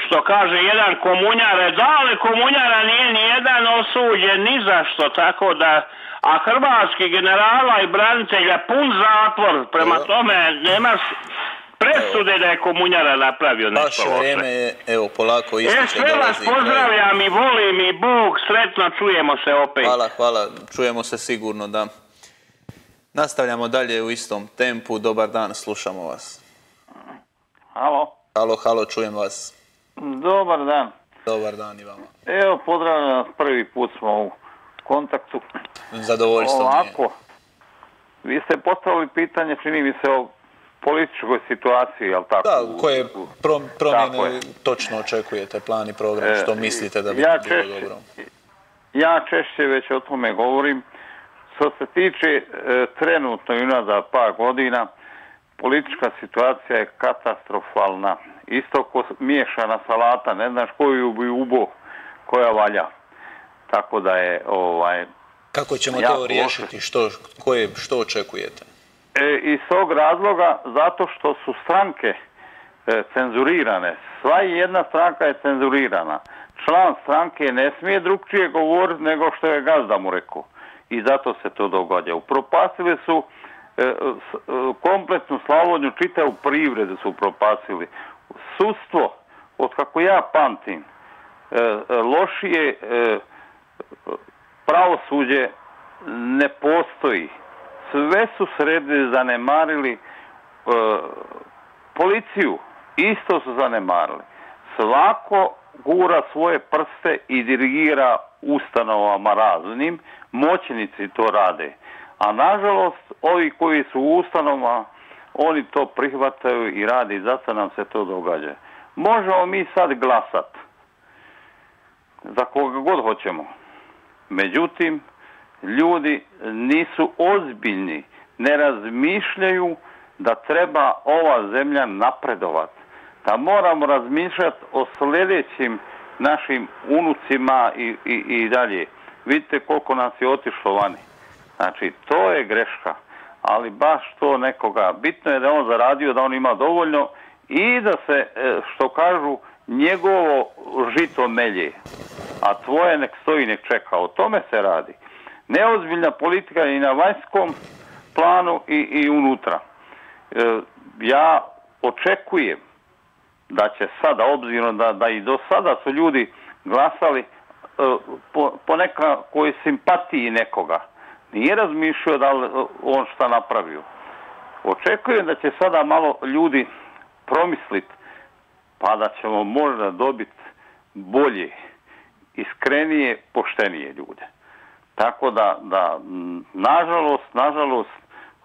Speaker 11: Što kaže jedan komunjare, dale komunjara nije ni jedan osuđen ni za što, tako da, a hrvatski generala i branitelja pun zatvor, prema tome nema presude da je komunjara napravio nešto
Speaker 1: Vaše vrijeme je, evo, polako
Speaker 11: E,
Speaker 1: ističe,
Speaker 11: sve vas
Speaker 1: dolazi
Speaker 11: pozdravljam i volim i Bog, sretno čujemo se opet.
Speaker 1: Hvala, hvala. Čujemo se sigurno da. Nastavljamo dalje u istom tempu. Dobar dan, slušamo vas.
Speaker 12: Halo,
Speaker 1: Halo, halo, čujem vas.
Speaker 12: dobar dan.
Speaker 1: Dobar dan i vama.
Speaker 12: Evo, pozdravljam vas, prvi put smo u kontaktu.
Speaker 1: Zadovoljstvo mi je.
Speaker 12: Ovako, vi ste postavili pitanje, čini mi se, o političkoj situaciji, jel tako?
Speaker 1: Da, koje prom- promjene
Speaker 12: je.
Speaker 1: točno očekujete, plan i program,
Speaker 12: E,
Speaker 1: što mislite da bi
Speaker 12: ja
Speaker 1: bilo
Speaker 12: češće-
Speaker 1: dobro?
Speaker 12: Ja češće već o tome govorim. Što se tiče e, trenutno i unazad par godina, politička situacija je katastrofalna. Isto ko miješana salata, ne znaš koju bi ubo, koja valja. Tako da je ovaj,
Speaker 1: Kako ćemo to riješiti? Što, koje, što očekujete?
Speaker 12: E, iz tog razloga zato što su stranke e, cenzurirane. Sva jedna stranka je cenzurirana. Član stranke ne smije drugčije govoriti nego što je gazda mu rekao. I zato se to događa. Upropastili su e, e, kompletnu Slavoniju, čitavu privredu su upropastili. Sudstvo, od kako ja pamtim, e, lošije pravosuđe ne postoji. Sve su sredi zanemarili e, policiju, isto su zanemarili. Svako gura svoje prste i dirigira ustanovama raznim, moćnici to rade. A nažalost, ovi koji su u ustanovama, oni to prihvataju i rade i zato nam se to događa. Možemo mi sad glasat za koga god hoćemo. Međutim, ljudi nisu ozbiljni, ne razmišljaju da treba ova zemlja napredovat. Da moramo razmišljati o sljedećim našim unucima i, i, i dalje. Vidite koliko nas je otišlo vani. Znači, to je greška. Ali baš to nekoga. Bitno je da on zaradio, da on ima dovoljno i da se, e, što kažu, njegovo žito melje. A tvoje nek stoji, nek čeka. O tome se radi. Neozbiljna politika i na vanjskom planu i, i unutra. E, ja očekujem da će sada, obzirom da, da i do sada su ljudi glasali e, po, po nekakvoj simpatiji nekoga, nije razmišljao da li e, on šta napravio. Očekujem da će sada malo ljudi promisliti, pa da ćemo možda dobiti bolje, iskrenije, poštenije ljude. Tako da, da nažalost, nažalost,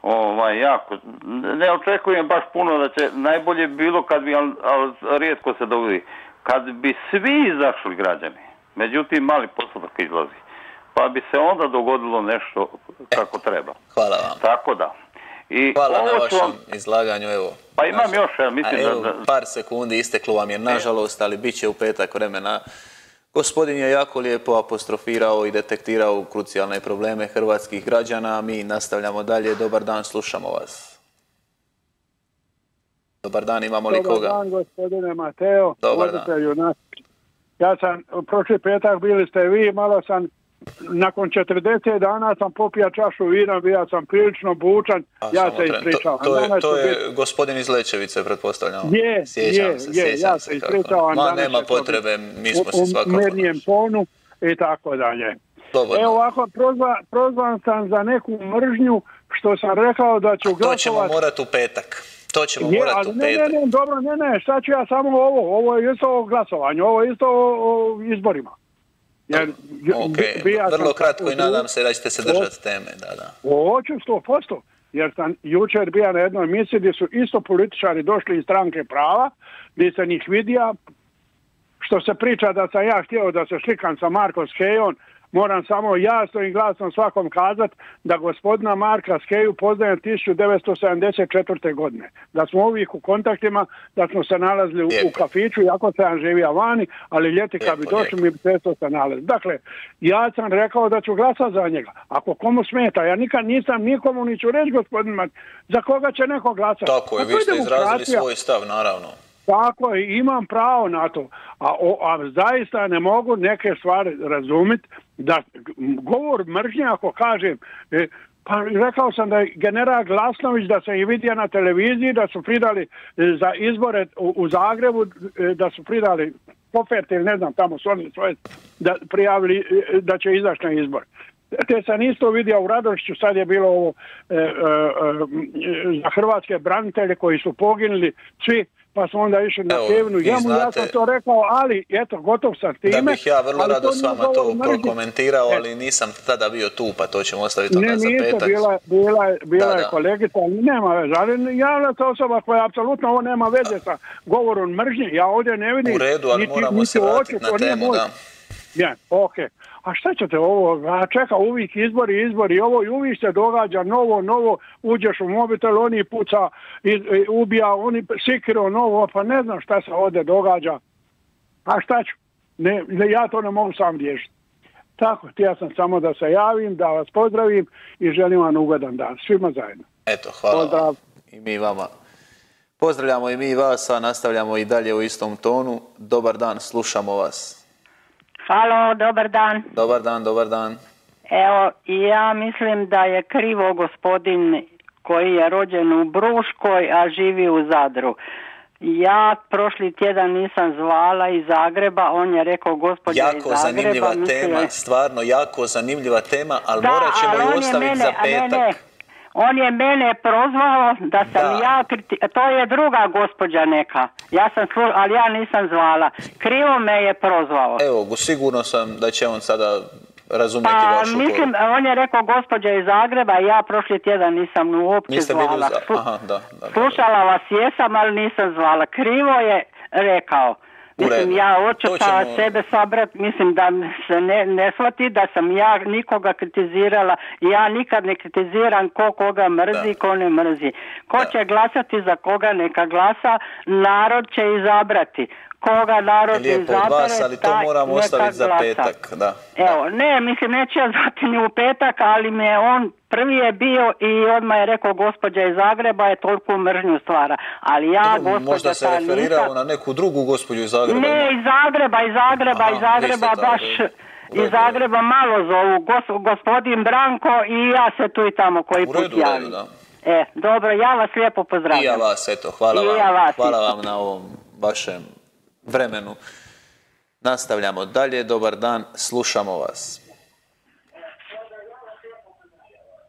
Speaker 12: ovaj, jako, ne očekujem baš puno da će, najbolje bi bilo kad bi, ali, ali rijetko se dogodi, kad bi svi izašli građani, međutim mali postotak izlazi, pa bi se onda dogodilo nešto kako treba.
Speaker 1: Hvala vam.
Speaker 12: Tako da. I
Speaker 1: Hvala na
Speaker 12: ovo
Speaker 1: vašem
Speaker 12: vam,
Speaker 1: izlaganju, evo.
Speaker 12: pa imam još, ja mislim
Speaker 1: A evo,
Speaker 12: da, da,
Speaker 1: par sekundi isteklo vam je, nažalost, ali bit će u petak vremena. Gospodin je jako lijepo apostrofirao i detektirao krucijalne probleme hrvatskih građana, mi nastavljamo dalje. Dobar dan, slušamo vas. Dobar dan, imamo li
Speaker 13: Dobar
Speaker 1: koga?
Speaker 13: dan, gospodine Mateo,
Speaker 1: Dobar dan.
Speaker 13: Ja sam, prošli petak bili ste vi, malo sam, nakon 40 dana sam popija čašu vina, bio sam prilično bučan,
Speaker 1: A,
Speaker 13: ja se
Speaker 1: tren.
Speaker 13: ispričavam.
Speaker 1: To, to, je, to je gospodin iz Lećevice, pretpostavljam.
Speaker 13: Je,
Speaker 1: sjećam
Speaker 13: je,
Speaker 1: se,
Speaker 13: je, ja
Speaker 1: se
Speaker 13: se ispričavam.
Speaker 1: Ma, nema potrebe, mi smo
Speaker 13: u-
Speaker 1: si
Speaker 13: u
Speaker 1: svakako.
Speaker 13: mirnijem tonu i tako dalje. Evo ovako, prozva, prozvan sam za neku mržnju što sam rekao da ću
Speaker 1: To ćemo
Speaker 13: glasovati.
Speaker 1: morati u petak. To ćemo
Speaker 13: Je,
Speaker 1: morati
Speaker 13: ali
Speaker 1: u
Speaker 13: ne,
Speaker 1: petak.
Speaker 13: ne, ne, dobro, ne, ne, šta ću ja samo ovo, ovo je isto o glasovanju, ovo je isto o, o izborima. Jer,
Speaker 1: Ok, vrlo kratko i nadam se da ćete se držati teme. Da, da.
Speaker 13: Hoću sto posto, jer sam jučer bio na jednoj emisiji gdje su isto političari došli iz stranke prava, gdje sam ih vidio, što se priča da sam ja htio da se slikam sa Marko Skejom, Moram samo jasno i glasno svakom kazat da gospodina Marka Skeju poznajem 1974. godine. Da smo uvijek u kontaktima, da smo se nalazili u, u kafiću, iako sam živio vani, ali ljeti kad bi došli mi bi često se nalazili. Dakle, ja sam rekao da ću glasati za njega. Ako komu smeta, ja nikad nisam nikomu ni ću reći gospodin Mark, za koga će neko glasati.
Speaker 1: Tako je, vi ste izrazili svoj stav, naravno.
Speaker 13: Tako je, imam pravo na to. A, a zaista ne mogu neke stvari razumjeti da govor mržnje ako kažem e, pa rekao sam da je general Glasnović da se i vidio na televiziji da su pridali e, za izbore u, u Zagrebu e, da su pridali oferte ili ne znam tamo su oni svoje da prijavili e, da će izaći na izbor. Te sam isto vidio u Radošću, sad je bilo ovo za hrvatske branitelje koji su poginuli svi, pa smo onda išli na pjevnu jamu, ja sam to rekao, ali eto, gotov sam time.
Speaker 1: Da bih ja vrlo
Speaker 13: ali
Speaker 1: rado
Speaker 13: to
Speaker 1: s vama to prokomentirao,
Speaker 13: E,
Speaker 1: ali nisam tada bio tu, pa to ćemo ostaviti onda
Speaker 13: Ne,
Speaker 1: za petak.
Speaker 13: bila, je- bila, je- bila
Speaker 1: Da,
Speaker 13: je kolegica, ali nema veze, ali javna se osoba koja apsolutno ovo nema veze sa govorom mržnje, ja ovdje ne vidim
Speaker 1: U redu, ali
Speaker 13: niti-
Speaker 1: moramo
Speaker 13: niti
Speaker 1: se vratiti
Speaker 13: to
Speaker 1: na temu, da.
Speaker 13: Ja, ok. A šta ćete ovo? A čeka uvijek izbori, izbori, ovo i uvijek se događa novo, novo, uđeš u mobitel, oni puca, ubija, oni sikiro novo, pa ne znam šta se ovdje događa. A šta ću? Ne, ne, ja to ne mogu sam riješiti. Tako, htio sam samo da se javim, da vas pozdravim i želim vam ugodan dan. Svima zajedno.
Speaker 1: Eto, hvala.
Speaker 13: Pozdrav.
Speaker 1: I mi vama. Pozdravljamo i mi vas, a nastavljamo i dalje u istom tonu. Dobar dan, slušamo vas.
Speaker 14: Halo, dobar dan.
Speaker 1: Dobar dan, dobar dan.
Speaker 14: Evo, ja mislim da je krivo gospodin koji je rođen u Bruškoj, a živi u Zadru. Ja prošli tjedan nisam zvala iz Zagreba, on je rekao gospođa iz
Speaker 1: Jako
Speaker 14: Zagreba.
Speaker 1: zanimljiva
Speaker 14: mislio
Speaker 1: tema, stvarno jako zanimljiva tema, ali
Speaker 14: Da,
Speaker 1: morat ćemo
Speaker 14: ali
Speaker 1: ju ostaviti
Speaker 14: mene-
Speaker 1: za
Speaker 14: ne,
Speaker 1: petak.
Speaker 14: ne, On je mene prozvao da sam
Speaker 1: Da.
Speaker 14: ja, kriti- to je druga gospođa neka, ja sam slu... ali ja nisam zvala. Krivo me je prozvao.
Speaker 1: Evo, gu- sigurno sam da će on sada razumjeti
Speaker 14: Pa
Speaker 1: vašu
Speaker 14: mislim, on je rekao gospođa iz Zagreba, ja prošli tjedan nisam uopće
Speaker 1: Niste bili
Speaker 14: zvala.
Speaker 1: za...
Speaker 14: Slu-
Speaker 1: Aha, da, da.
Speaker 14: Slušala vas jesam, ali nisam zvala. Krivo je rekao. Mislim, ja hoću
Speaker 1: ćemo-
Speaker 14: sebe sabrat, mislim da se ne, ne shvati da sam ja nikoga kritizirala. Ja nikad ne kritiziram ko koga mrzi, ko ne mrzi. Ko će glasati za koga neka glasa, narod će izabrati. Koga narod
Speaker 1: Lijepo od
Speaker 14: izabere,
Speaker 1: vas, ali to
Speaker 14: neka
Speaker 1: ostaviti za petak. Da.
Speaker 14: Evo, ne, mislim, neće ja zvati ni u petak, ali me on prvi je bio i odmah je rekao gospođa iz Zagreba je toliko mržnju stvara. Ali ja,
Speaker 1: Dobro,
Speaker 14: gospođa
Speaker 1: Možda se referirao
Speaker 14: nisam.
Speaker 1: na neku drugu gospođu iz Zagreba.
Speaker 14: Ne, iz Zagreba, iz Zagreba,
Speaker 1: Aha,
Speaker 14: iz Zagreba baš... Iz. Zagreba malo zovu, gos- gospodin Branko i ja se tu i tamo koji
Speaker 1: U
Speaker 14: put
Speaker 1: redu, u redu,
Speaker 14: javim.
Speaker 1: da.
Speaker 14: E, dobro, ja vas lijepo pozdravljam.
Speaker 1: I ja vas, eto, hvala
Speaker 14: I
Speaker 1: vam.
Speaker 14: ja vas
Speaker 1: hvala
Speaker 14: isto.
Speaker 1: vam na ovom vašem vremenu. Nastavljamo dalje, dobar dan, slušamo vas.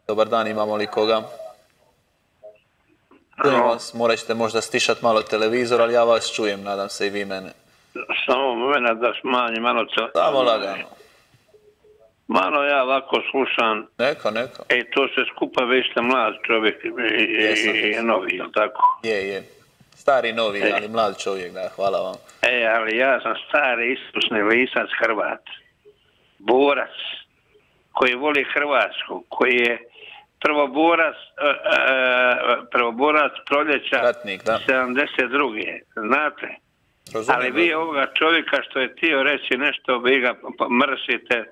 Speaker 1: Dobar dan, imamo li koga? Čujem vas, morat ćete možda stišati malo televizor, ali ja vas čujem, nadam se i vi mene.
Speaker 15: Samo moment da smanjim malo cal...
Speaker 1: Samo lagano.
Speaker 15: Malo ja ovako slušam.
Speaker 1: Neka, neka.
Speaker 15: E, to se skupa već ste mlad čovjek i, i, i, novi, jel tako?
Speaker 1: Je, je. Stari, novi,
Speaker 15: E.
Speaker 1: ali mlad čovjek, da, hvala vam.
Speaker 15: E, ali ja sam stari iskusni lisac Hrvat. Borac koji voli Hrvatsku, koji je prvoborac, e, e, prvoborac proljeća
Speaker 1: Ratnik, da.
Speaker 15: 72. Znate?
Speaker 1: Razumijem,
Speaker 15: Ali vi ovoga čovjeka što je htio reći nešto, vi ga mrsite.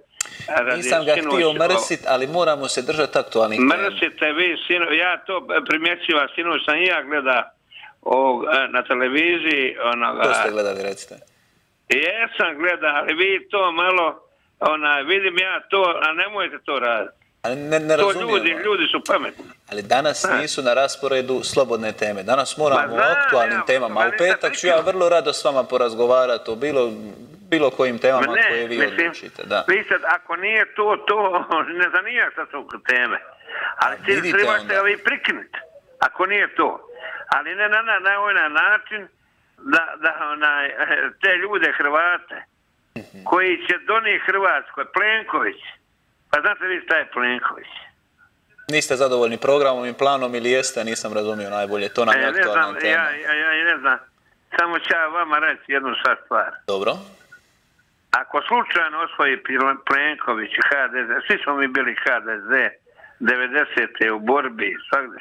Speaker 1: Nisam ga htio mrsit, ali moramo se držati aktualnih.
Speaker 15: Mrsite vi, sino, ja to primjećivam, sinoć sam i ja gleda ovog, e, na televiziji, onoga,
Speaker 1: Što ste gledali, recite?
Speaker 15: jesam gleda, ali vi to malo, ona, vidim ja to, a nemojte to raditi.
Speaker 1: Ali ne, ne
Speaker 15: to ljudi, ljudi su pametni.
Speaker 1: Ali danas
Speaker 15: Da.
Speaker 1: nisu na rasporedu slobodne teme. Danas moramo o
Speaker 15: znam
Speaker 1: aktualnim
Speaker 15: ja,
Speaker 1: temama. U petak ću ja vrlo rado s vama porazgovarati o bilo, bilo kojim temama
Speaker 15: ne,
Speaker 1: koje vi
Speaker 15: mislim,
Speaker 1: odlučite. Da.
Speaker 15: Vi sad, ako nije to, to ne zanima šta su teme. Ali ti
Speaker 1: vidite
Speaker 15: trebaš
Speaker 1: onda.
Speaker 15: se vi prikinuti, ako nije to. Ali ne na, na, na ovaj način da, da onaj, te ljude Hrvate
Speaker 1: Mhm.
Speaker 15: koji će donijeti Hrvatskoj, Plenković. Pa znate vi šta je Plenković?
Speaker 1: Niste zadovoljni programom i planom ili jeste, nisam razumio najbolje. To nam je
Speaker 15: E, ne
Speaker 1: aktualna
Speaker 15: znam,
Speaker 1: tema.
Speaker 15: ja, ja, ja ne znam. Samo ću ja vama reći jednu sad stvar.
Speaker 1: Dobro.
Speaker 15: ako slučajno osvoji Plenković i HDZ, svi smo mi bili HDZ, 90. u borbi, svakde.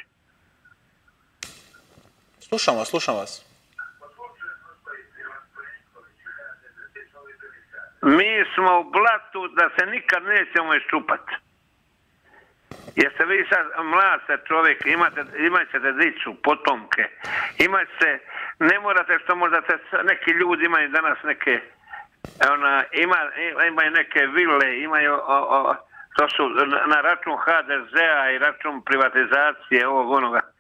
Speaker 1: Slušam vas, slušam vas.
Speaker 15: Mi smo u blatu da se nikad nećemo iščupati. Jeste vi sad mlad čovjek, imate, imat ćete dicu, potomke, imat ćete, ne morate što možda te, s- neki ljudi imaju danas neke, imaju neke vile, imaju, to su na račun HDZ-a i račun privatizacije ovog onoga.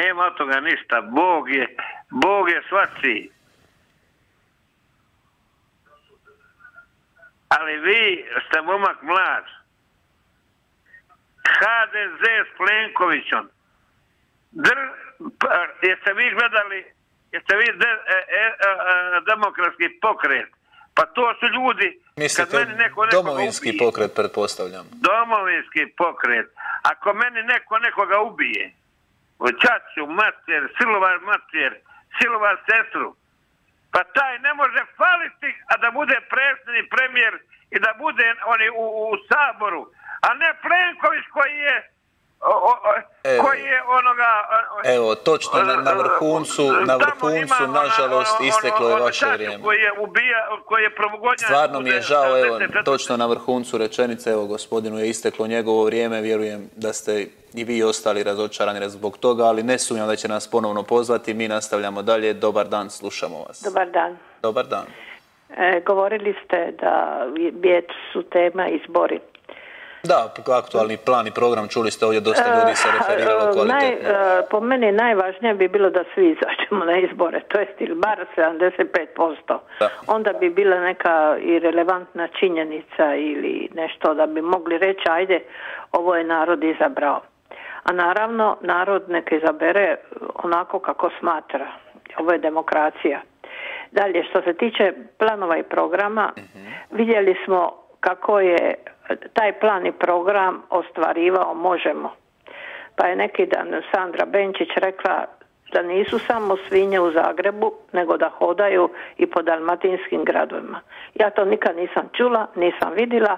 Speaker 15: Nema od toga ništa, Bog je, Bog je svačiji. Ali vi ste momak mlad. HDZ s Plenkovićom. Dr, pa, jeste vi gledali, jeste vi de, e, e, e, demokratski pokret? Pa to su ljudi,
Speaker 1: Mislite,
Speaker 15: kad meni neko
Speaker 1: domovinski
Speaker 15: ubije,
Speaker 1: pokret, pretpostavljam.
Speaker 15: domovinski pokret, ako meni neko nekoga ubije, čaču, mater, silovar mater, silovar sestru, pa taj ne može faliti, a da bude predsjednik, premijer i da bude oni u, u saboru, a ne Plenković koji je o,
Speaker 1: Evo.
Speaker 15: koji je onoga...
Speaker 1: Evo, točno na, na vrhuncu, na vrhuncu, nažalost,
Speaker 15: ono-
Speaker 1: isteklo je
Speaker 15: ono-
Speaker 1: vaše
Speaker 15: čaču
Speaker 1: vrijeme.
Speaker 15: Koji je ubija, koji je.
Speaker 1: Stvarno mi je žao, evo,
Speaker 15: 74.
Speaker 1: točno na vrhuncu rečenice, evo, gospodinu je isteklo njegovo vrijeme, vjerujem da ste i vi ostali razočarani zbog toga, ali ne sumnjam da će nas ponovno pozvati, mi nastavljamo dalje, dobar dan, slušamo vas.
Speaker 16: Dobar dan.
Speaker 1: Dobar dan.
Speaker 16: E, govorili ste da bijet su tema izbori.
Speaker 1: Da, aktualni plan i program, čuli ste ovdje dosta ljudi se referiralo
Speaker 16: E, naj,
Speaker 1: kvalitetno.
Speaker 16: e, po meni najvažnije bi bilo da svi izađemo na izbore, to jest ili bar 75%.
Speaker 1: Da.
Speaker 16: Onda bi bila neka i relevantna činjenica ili nešto da bi mogli reći ajde, ovo je narod izabrao. A naravno, narod neka izabere onako kako smatra. Ovo je demokracija. Dalje, što se tiče planova i programa, vidjeli smo kako je taj plan i program ostvarivao Možemo. Pa je neki dan Sandra Benčić rekla da nisu samo svinje u Zagrebu, nego da hodaju i po dalmatinskim gradovima. Ja to nikad nisam čula, nisam vidjela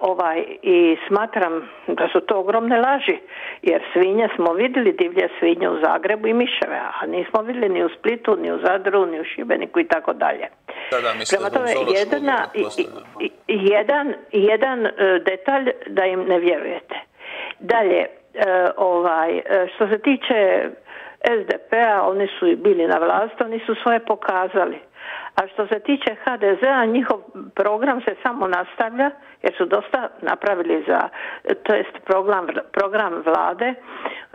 Speaker 16: ovaj, i smatram da su to ogromne laži, jer svinje smo vidjeli, divlje svinje u Zagrebu i miševe, a nismo vidjeli ni u Splitu, ni u Zadru, ni u Šibeniku i tako dalje. Prema tome, jedan, jedan e, detalj da im ne vjerujete. Dalje, e, ovaj, što se tiče SDP-a, oni su i bili na vlasti, oni su svoje pokazali. A što se tiče HDZ-a, njihov program se samo nastavlja, jer su dosta napravili za, to jest program, program vlade,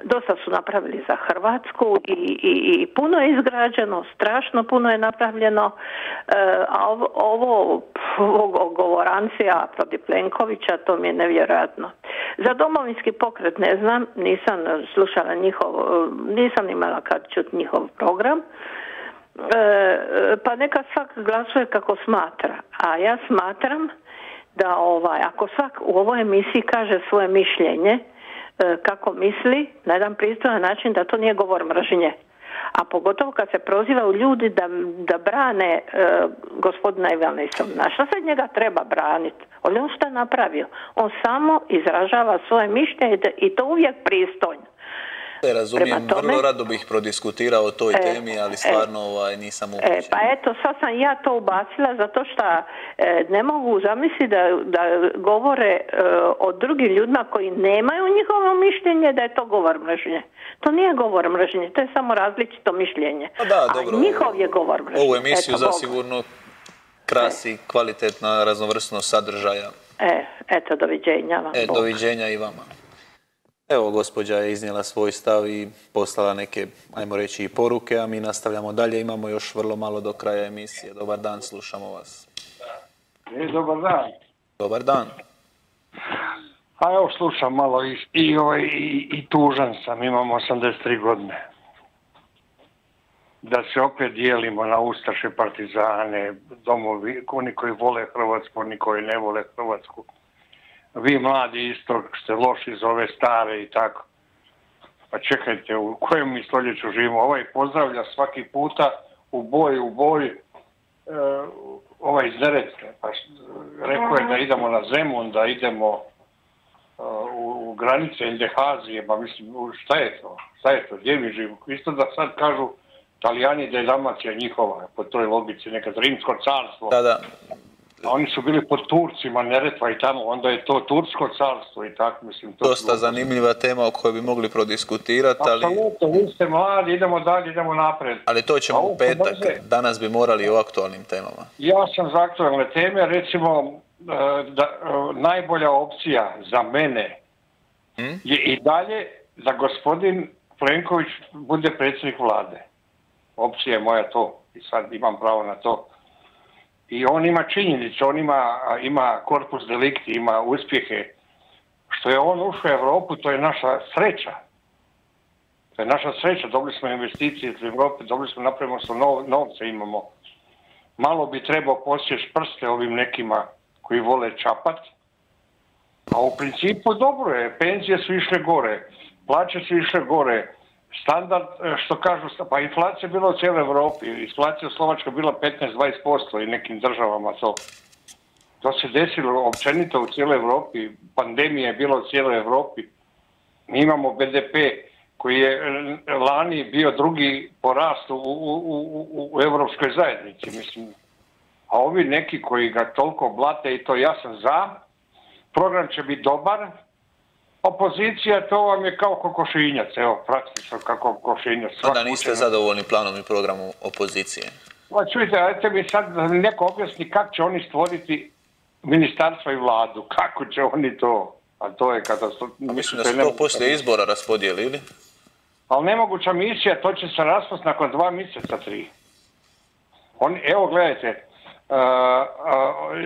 Speaker 16: dosta su napravili za Hrvatsku i, i, i puno je izgrađeno, strašno puno je napravljeno, e, a ovo, ovo ovo govorancija protiv Plenkovića, to mi je nevjerojatno. Za domovinski pokret ne znam, nisam slušala njihov, nisam imala kad čut njihov program, pa neka svak glasuje kako smatra. A ja smatram da ovaj, ako svak u ovoj emisiji kaže svoje mišljenje e, kako misli na jedan pristojan način da to nije govor mržnje. A pogotovo kad se prozivaju ljudi da, da brane e, gospodina Ivana Isovna. Šta se njega treba braniti? Ali on šta je napravio? On samo izražava svoje mišljenje i to uvijek pristojno.
Speaker 1: Te razumijem,
Speaker 16: tome-
Speaker 1: vrlo rado bih prodiskutirao o toj
Speaker 16: E,
Speaker 1: temi, ali
Speaker 16: e.
Speaker 1: stvarno ovaj, nisam
Speaker 16: E,
Speaker 1: upućen.
Speaker 16: pa eto, sad sam ja to ubacila zato što e, ne mogu zamisliti da, da govore e, o drugim ljudima koji nemaju njihovo mišljenje da je to govor mržnje. To nije govor mržnje, to je samo različito mišljenje.
Speaker 1: Pa da,
Speaker 16: A
Speaker 1: dobro.
Speaker 16: njihov je govor mržnje.
Speaker 1: Ovu emisiju
Speaker 16: Eto,
Speaker 1: zasigurno krasi kvalitetna raznovrsnost sadržaja.
Speaker 16: E, eto, doviđenja vam.
Speaker 1: E, doviđenja i vama. Evo, gospođa je iznijela svoj stav i poslala neke, ajmo reći, i poruke, a mi nastavljamo dalje. Imamo još vrlo malo do kraja emisije. Dobar dan, slušamo vas.
Speaker 17: E, dobar dan.
Speaker 1: Dobar dan.
Speaker 17: A evo slušam malo i, i, ovaj, i, i tužan sam, imam 83 godine. Da se opet dijelimo na Ustaše, partizane, domovi, oni koji vole Hrvatsku, oni koji ne vole Hrvatsku. Vi mladi isto ste loši za ove stare i tako. Pa čekajte, u kojem mi stoljeću živimo? Ovaj pozdravlja svaki puta u boj, u boj. E, ovaj iz Neretve, pa rekao je da idemo na Zemun, da idemo uh, u, u granice Endehazije, pa mislim, šta je to? Šta je to? Gdje mi živimo? Isto da sad kažu Talijani da je Dalmacija njihova, po toj logici, nekad Rimsko carstvo.
Speaker 1: Da, da.
Speaker 17: A oni su bili pod Turcima, Neretva i tamo, onda je to Tursko carstvo i tako, mislim. To
Speaker 1: Dosta zanimljiva tema o kojoj bi mogli prodiskutirati, ali,
Speaker 17: Apsolutno, vi ste mladi, idemo dalje, idemo napred.
Speaker 1: ali to ćemo u petak. Danas bi morali o aktualnim temama.
Speaker 17: Ja sam za aktualne teme, recimo, e, da, e, najbolja opcija za mene je i dalje da gospodin Plenković bude predsjednik vlade. Opcija je moja to i sad imam pravo na to. I on ima činjenice, on ima, ima korpus delikti, ima uspjehe. Što je on ušao u Europu, to je naša sreća. To je naša sreća, dobili smo investicije iz Europe, dobili smo, napravimo smo nov, novce, imamo. Malo bi trebao posjeć prste ovim nekima koji vole čapat. A u principu dobro je, penzije su išle gore, plaće su išle gore, standard, e, što kažu, pa inflacija je bila u cijeloj Europi, inflacija u Slovačkoj bila 15-20% i nekim državama to. To se desilo općenito u cijeloj Europi, pandemija je bila u cijeloj Europi. Mi imamo BDP koji je e, lani bio drugi po rastu u, u, u, u- u Europskoj zajednici, mislim. A ovi neki koji ga toliko blate i to ja sam za, program će biti dobar, opozicija to vam je kao kokošinjac, evo, praktično kako kokošinjac.
Speaker 1: Onda niste zadovoljni planom i programom opozicije.
Speaker 17: Pa čujte, ajte mi sad neko objasni kako će oni stvoriti ministarstvo i vladu, kako će oni to, a to je katastrofa.
Speaker 1: Mislim da su to poslije izbora raspodijelili.
Speaker 17: Ali nemoguća misija, to će se raspast nakon dva mjeseca, tri. On, evo gledajte,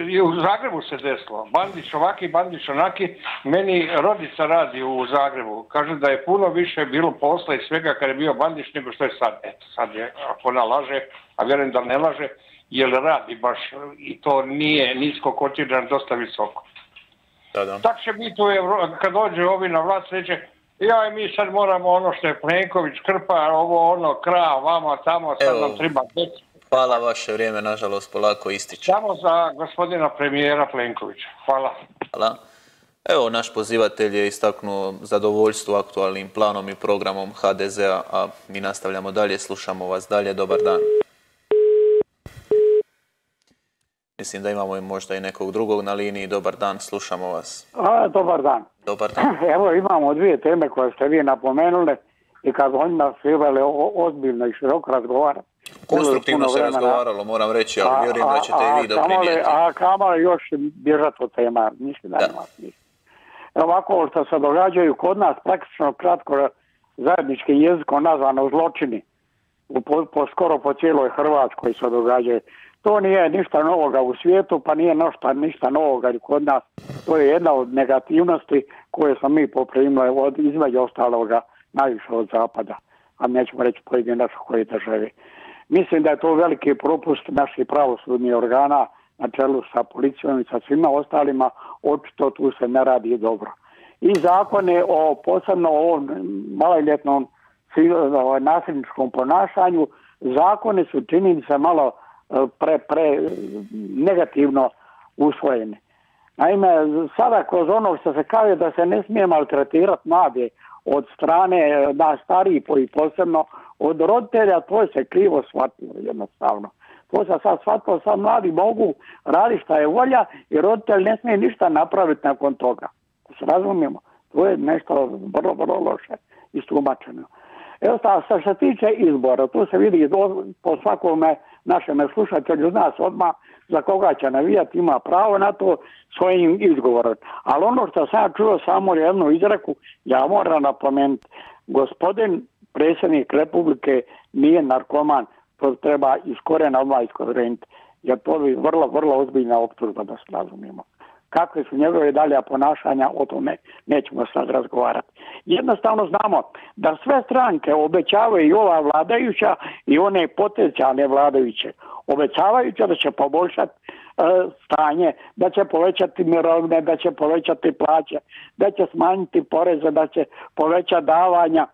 Speaker 17: i u Zagrebu se desilo, Bandić ovaki, Bandić onaki, meni rodica radi u Zagrebu, kaže da je puno više bilo posla i svega kad je bio Bandić nego što je sad. Eto, sad je, ako ona laže, a vjerujem da ne laže, jer radi baš i to nije nisko kotiran, dosta visoko.
Speaker 1: Da, da.
Speaker 17: Tak će biti u Evro- kad dođe ovi na vlast reće ja i mi sad moramo ono što je Plenković krpa, ovo ono kra, vama tamo, sad
Speaker 1: Evo.
Speaker 17: nam treba deci.
Speaker 1: Hvala, vaše vrijeme nažalost polako ističe.
Speaker 17: Samo za gospodina premijera Plenkovića. Hvala.
Speaker 1: Hvala. Evo, naš pozivatelj je istaknuo zadovoljstvo aktualnim planom i programom HDZ-a, a mi nastavljamo dalje, slušamo vas dalje. Dobar dan. Mislim da imamo i možda i nekog drugog na liniji. Dobar dan, slušamo vas.
Speaker 18: A, dobar dan.
Speaker 1: Dobar dan.
Speaker 18: Evo imamo dvije teme koje ste vi napomenuli i kad o njima trebali ozbiljno i široko razgovarati.
Speaker 1: Konstruktivno se razgovaralo, moram reći, ali vjerujem da ćete i vi doprinijeti.
Speaker 18: A kamoli još bježati od tema, mislim da, nema smisla. Ovako što se događaju kod nas praktično kratko zajedničkim jezikom nazvano zločini u, po, po- skoro po cijeloj Hrvatskoj se događaju. To nije ništa novoga u svijetu, pa nije ništa, ništa novoga i kod nas. To je jedna od negativnosti koje smo mi poprimili od između ostaloga najviše od zapada, a nećemo reći pojedinačno koje države. Mislim da je to veliki propust naših pravosudnih organa na čelu sa policijom i sa svima ostalima, očito tu se ne radi dobro. I zakone o posebno ovom maloljetnom ovaj, nasilničkom ponašanju, zakoni su čini se malo e, pre, pre negativno usvojeni. Naime, sada kroz ono što se kaže da se ne smije maltretirati mlade od strane e, na stariji i posebno od roditelja, to je se krivo shvatilo jednostavno. To se sad shvatilo, sad mladi mogu raditi šta je volja i roditelj ne smije ništa napraviti nakon toga. Se razumijemo, to je nešto vrlo, vrlo loše istumačeno. Evo što se tiče izbora, tu se vidi po svakome našem slušatelju zna se odmah za koga će navijati, ima pravo na to svojim izgovorom. Ali ono što sam ja čuo samo jednu izreku, ja moram napomenuti, gospodin predsjednik Republike nije narkoman, to treba iz korena odmah jer to bi vrlo, vrlo ozbiljna optužba da se razumijemo. Kakve su njegove dalje ponašanja, o tome nećemo sad razgovarati. Jednostavno znamo da sve stranke obećavaju i ova vladajuća i one potencijalne vladajuće. Obećavajuće da će poboljšati e, stanje, da će povećati mirovine, da će povećati plaće, da će smanjiti poreze, da će povećati davanja.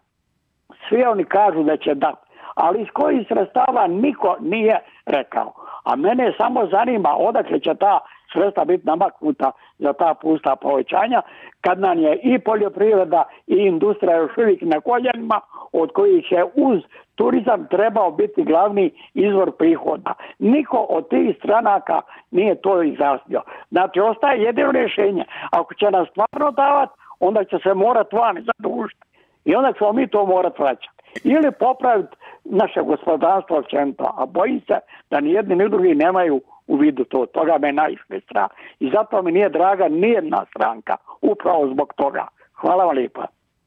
Speaker 18: Svi oni kažu da će dati, ali iz kojih sredstava niko nije rekao. A mene samo zanima odakle će ta sredstva biti namaknuta za ta pusta povećanja, kad nam je i poljoprivreda i industrija još uvijek na koljenima, od kojih je uz turizam trebao biti glavni izvor prihoda. Niko od tih stranaka nije to izjasnio. Znači, ostaje jedino rješenje. Ako će nas stvarno davati, onda će se morati vani zadužiti. I onda ćemo mi to morati vraćati. Ili popraviti naše gospodarstvo općenito, a bojim se da ni jedni ni drugi nemaju u vidu to. Toga me najviše strah. I zato mi nije draga nijedna stranka. Upravo zbog toga. Hvala vam lijepa.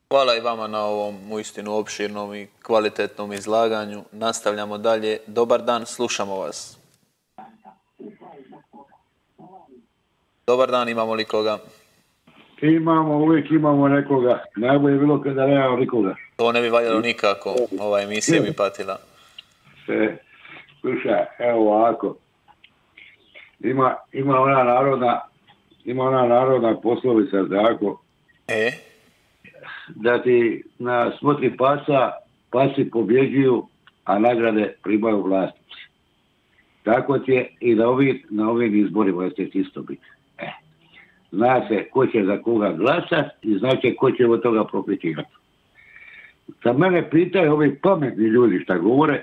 Speaker 1: Hvala i vama na ovom uistinu opširnom i kvalitetnom izlaganju. Nastavljamo dalje. Dobar dan, slušamo vas. Dobar dan, imamo li koga?
Speaker 19: Imamo, uvijek imamo nekoga. Najbolje je bilo kada nemamo nikoga.
Speaker 1: To ne bi valjalo nikako. Ova emisija bi patila.
Speaker 19: Se, slušaj, evo ovako. Ima, ima ona narodna, ima ona narodna poslovica, tako,
Speaker 1: E?
Speaker 19: da ti na smotri pasa pasi pobjeđuju, a nagrade primaju vlasnici. Tako ti je i na ovim, na ovim izborima će isto biti. Zna se ko će za koga glasat i zna se ko će od toga profitirati. Kad mene pitaju ovi pametni ljudi šta govore,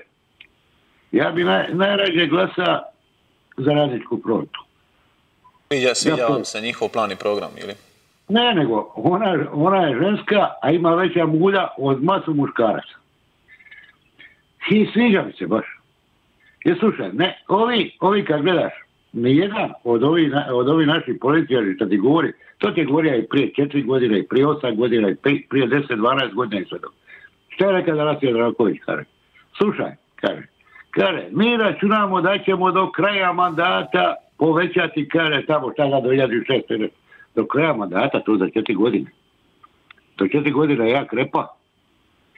Speaker 19: ja bi naj, najrađe glasa za radničku frontu.
Speaker 1: Sviđa, sviđa
Speaker 19: Ja
Speaker 1: vam se njihov plan i program, ili?
Speaker 19: Ne, nego ona, ona je ženska, a ima veća mulja od masu muškaraca. I sviđa mi se baš. Jer slušaj, ne, ovi, ovi kad gledaš, nijedan od ovih, od ovih naših političari što ti govori, to ti govorio i prije četiri godine, i prije osam godina, i prije, prije 10-12 godina i sve to. Šta je rekao danas je Draković, kaže? Slušaj, kaže, kaže, mi računamo da ćemo do kraja mandata povećati, kaže, tamo šta ga do 2006. Do kraja mandata, to za četiri godine. Do četiri godine ja krepa.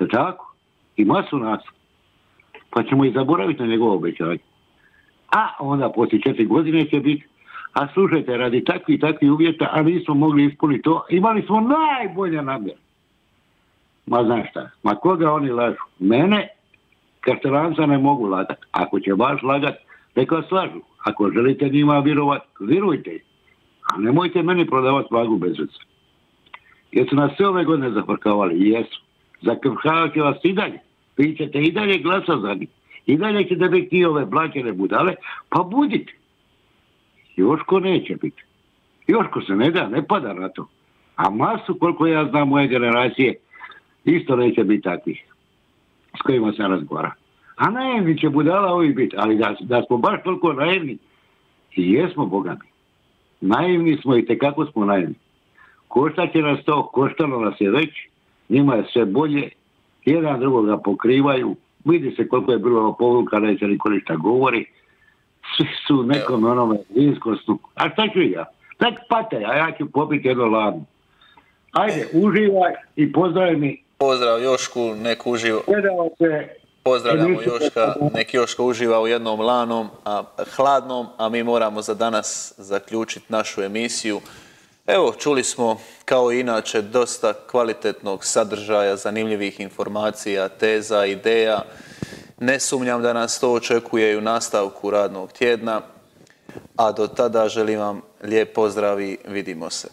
Speaker 19: Je tako? I masu nas. Pa ćemo i zaboraviti na njegovo obećanje. A onda poslije četiri godine će biti a slušajte, radi takvih i takvih uvjeta, a nismo mogli ispuniti to, imali smo najbolje namjere. Ma znaš šta, ma koga oni lažu? Mene, kaštelanca ne mogu lagat. Ako će baš lagat, neka vas lažu. Ako želite njima virovat, virujte. A nemojte meni prodavati vagu bez veze. Jer su nas sve ove godine zafrkavali, jesu. Zakrhavat će vas i dalje. Vi ćete i dalje glasati za njih. I dalje ćete biti i ove blaćene budale, pa budite. Još ko neće biti. Još ko se ne da, ne pada na to. A masu, koliko ja znam moje generacije, isto neće biti takvih s kojima se razgovara. A naivni će budala ovi biti, ali da, da smo baš toliko naivni, i jesmo bogami. Naivni smo i tekako smo naivni. Košta će nas to, koštalo nas je već, njima je sve bolje, jedan drugoga pokrivaju, vidi se koliko je bilo povuka, neće niko ništa govori, svi su nekom onome vinskom stupu. A šta ću ja? Tak pate, a ja ću popiti jedno ladno. Ajde, uživaj i pozdravi mi.
Speaker 1: Pozdrav Jošku, nek uživa.
Speaker 19: Se.
Speaker 1: Pozdravljamo Joška,
Speaker 19: Pozdrav.
Speaker 1: nek Joška uživa u jednom lanom, a, hladnom, a mi moramo za danas zaključiti našu emisiju. Evo, čuli smo kao inače dosta kvalitetnog sadržaja, zanimljivih informacija, teza, ideja. Ne sumnjam da nas to očekuje i u nastavku radnog tjedna, a do tada želim vam lijep pozdrav i vidimo se.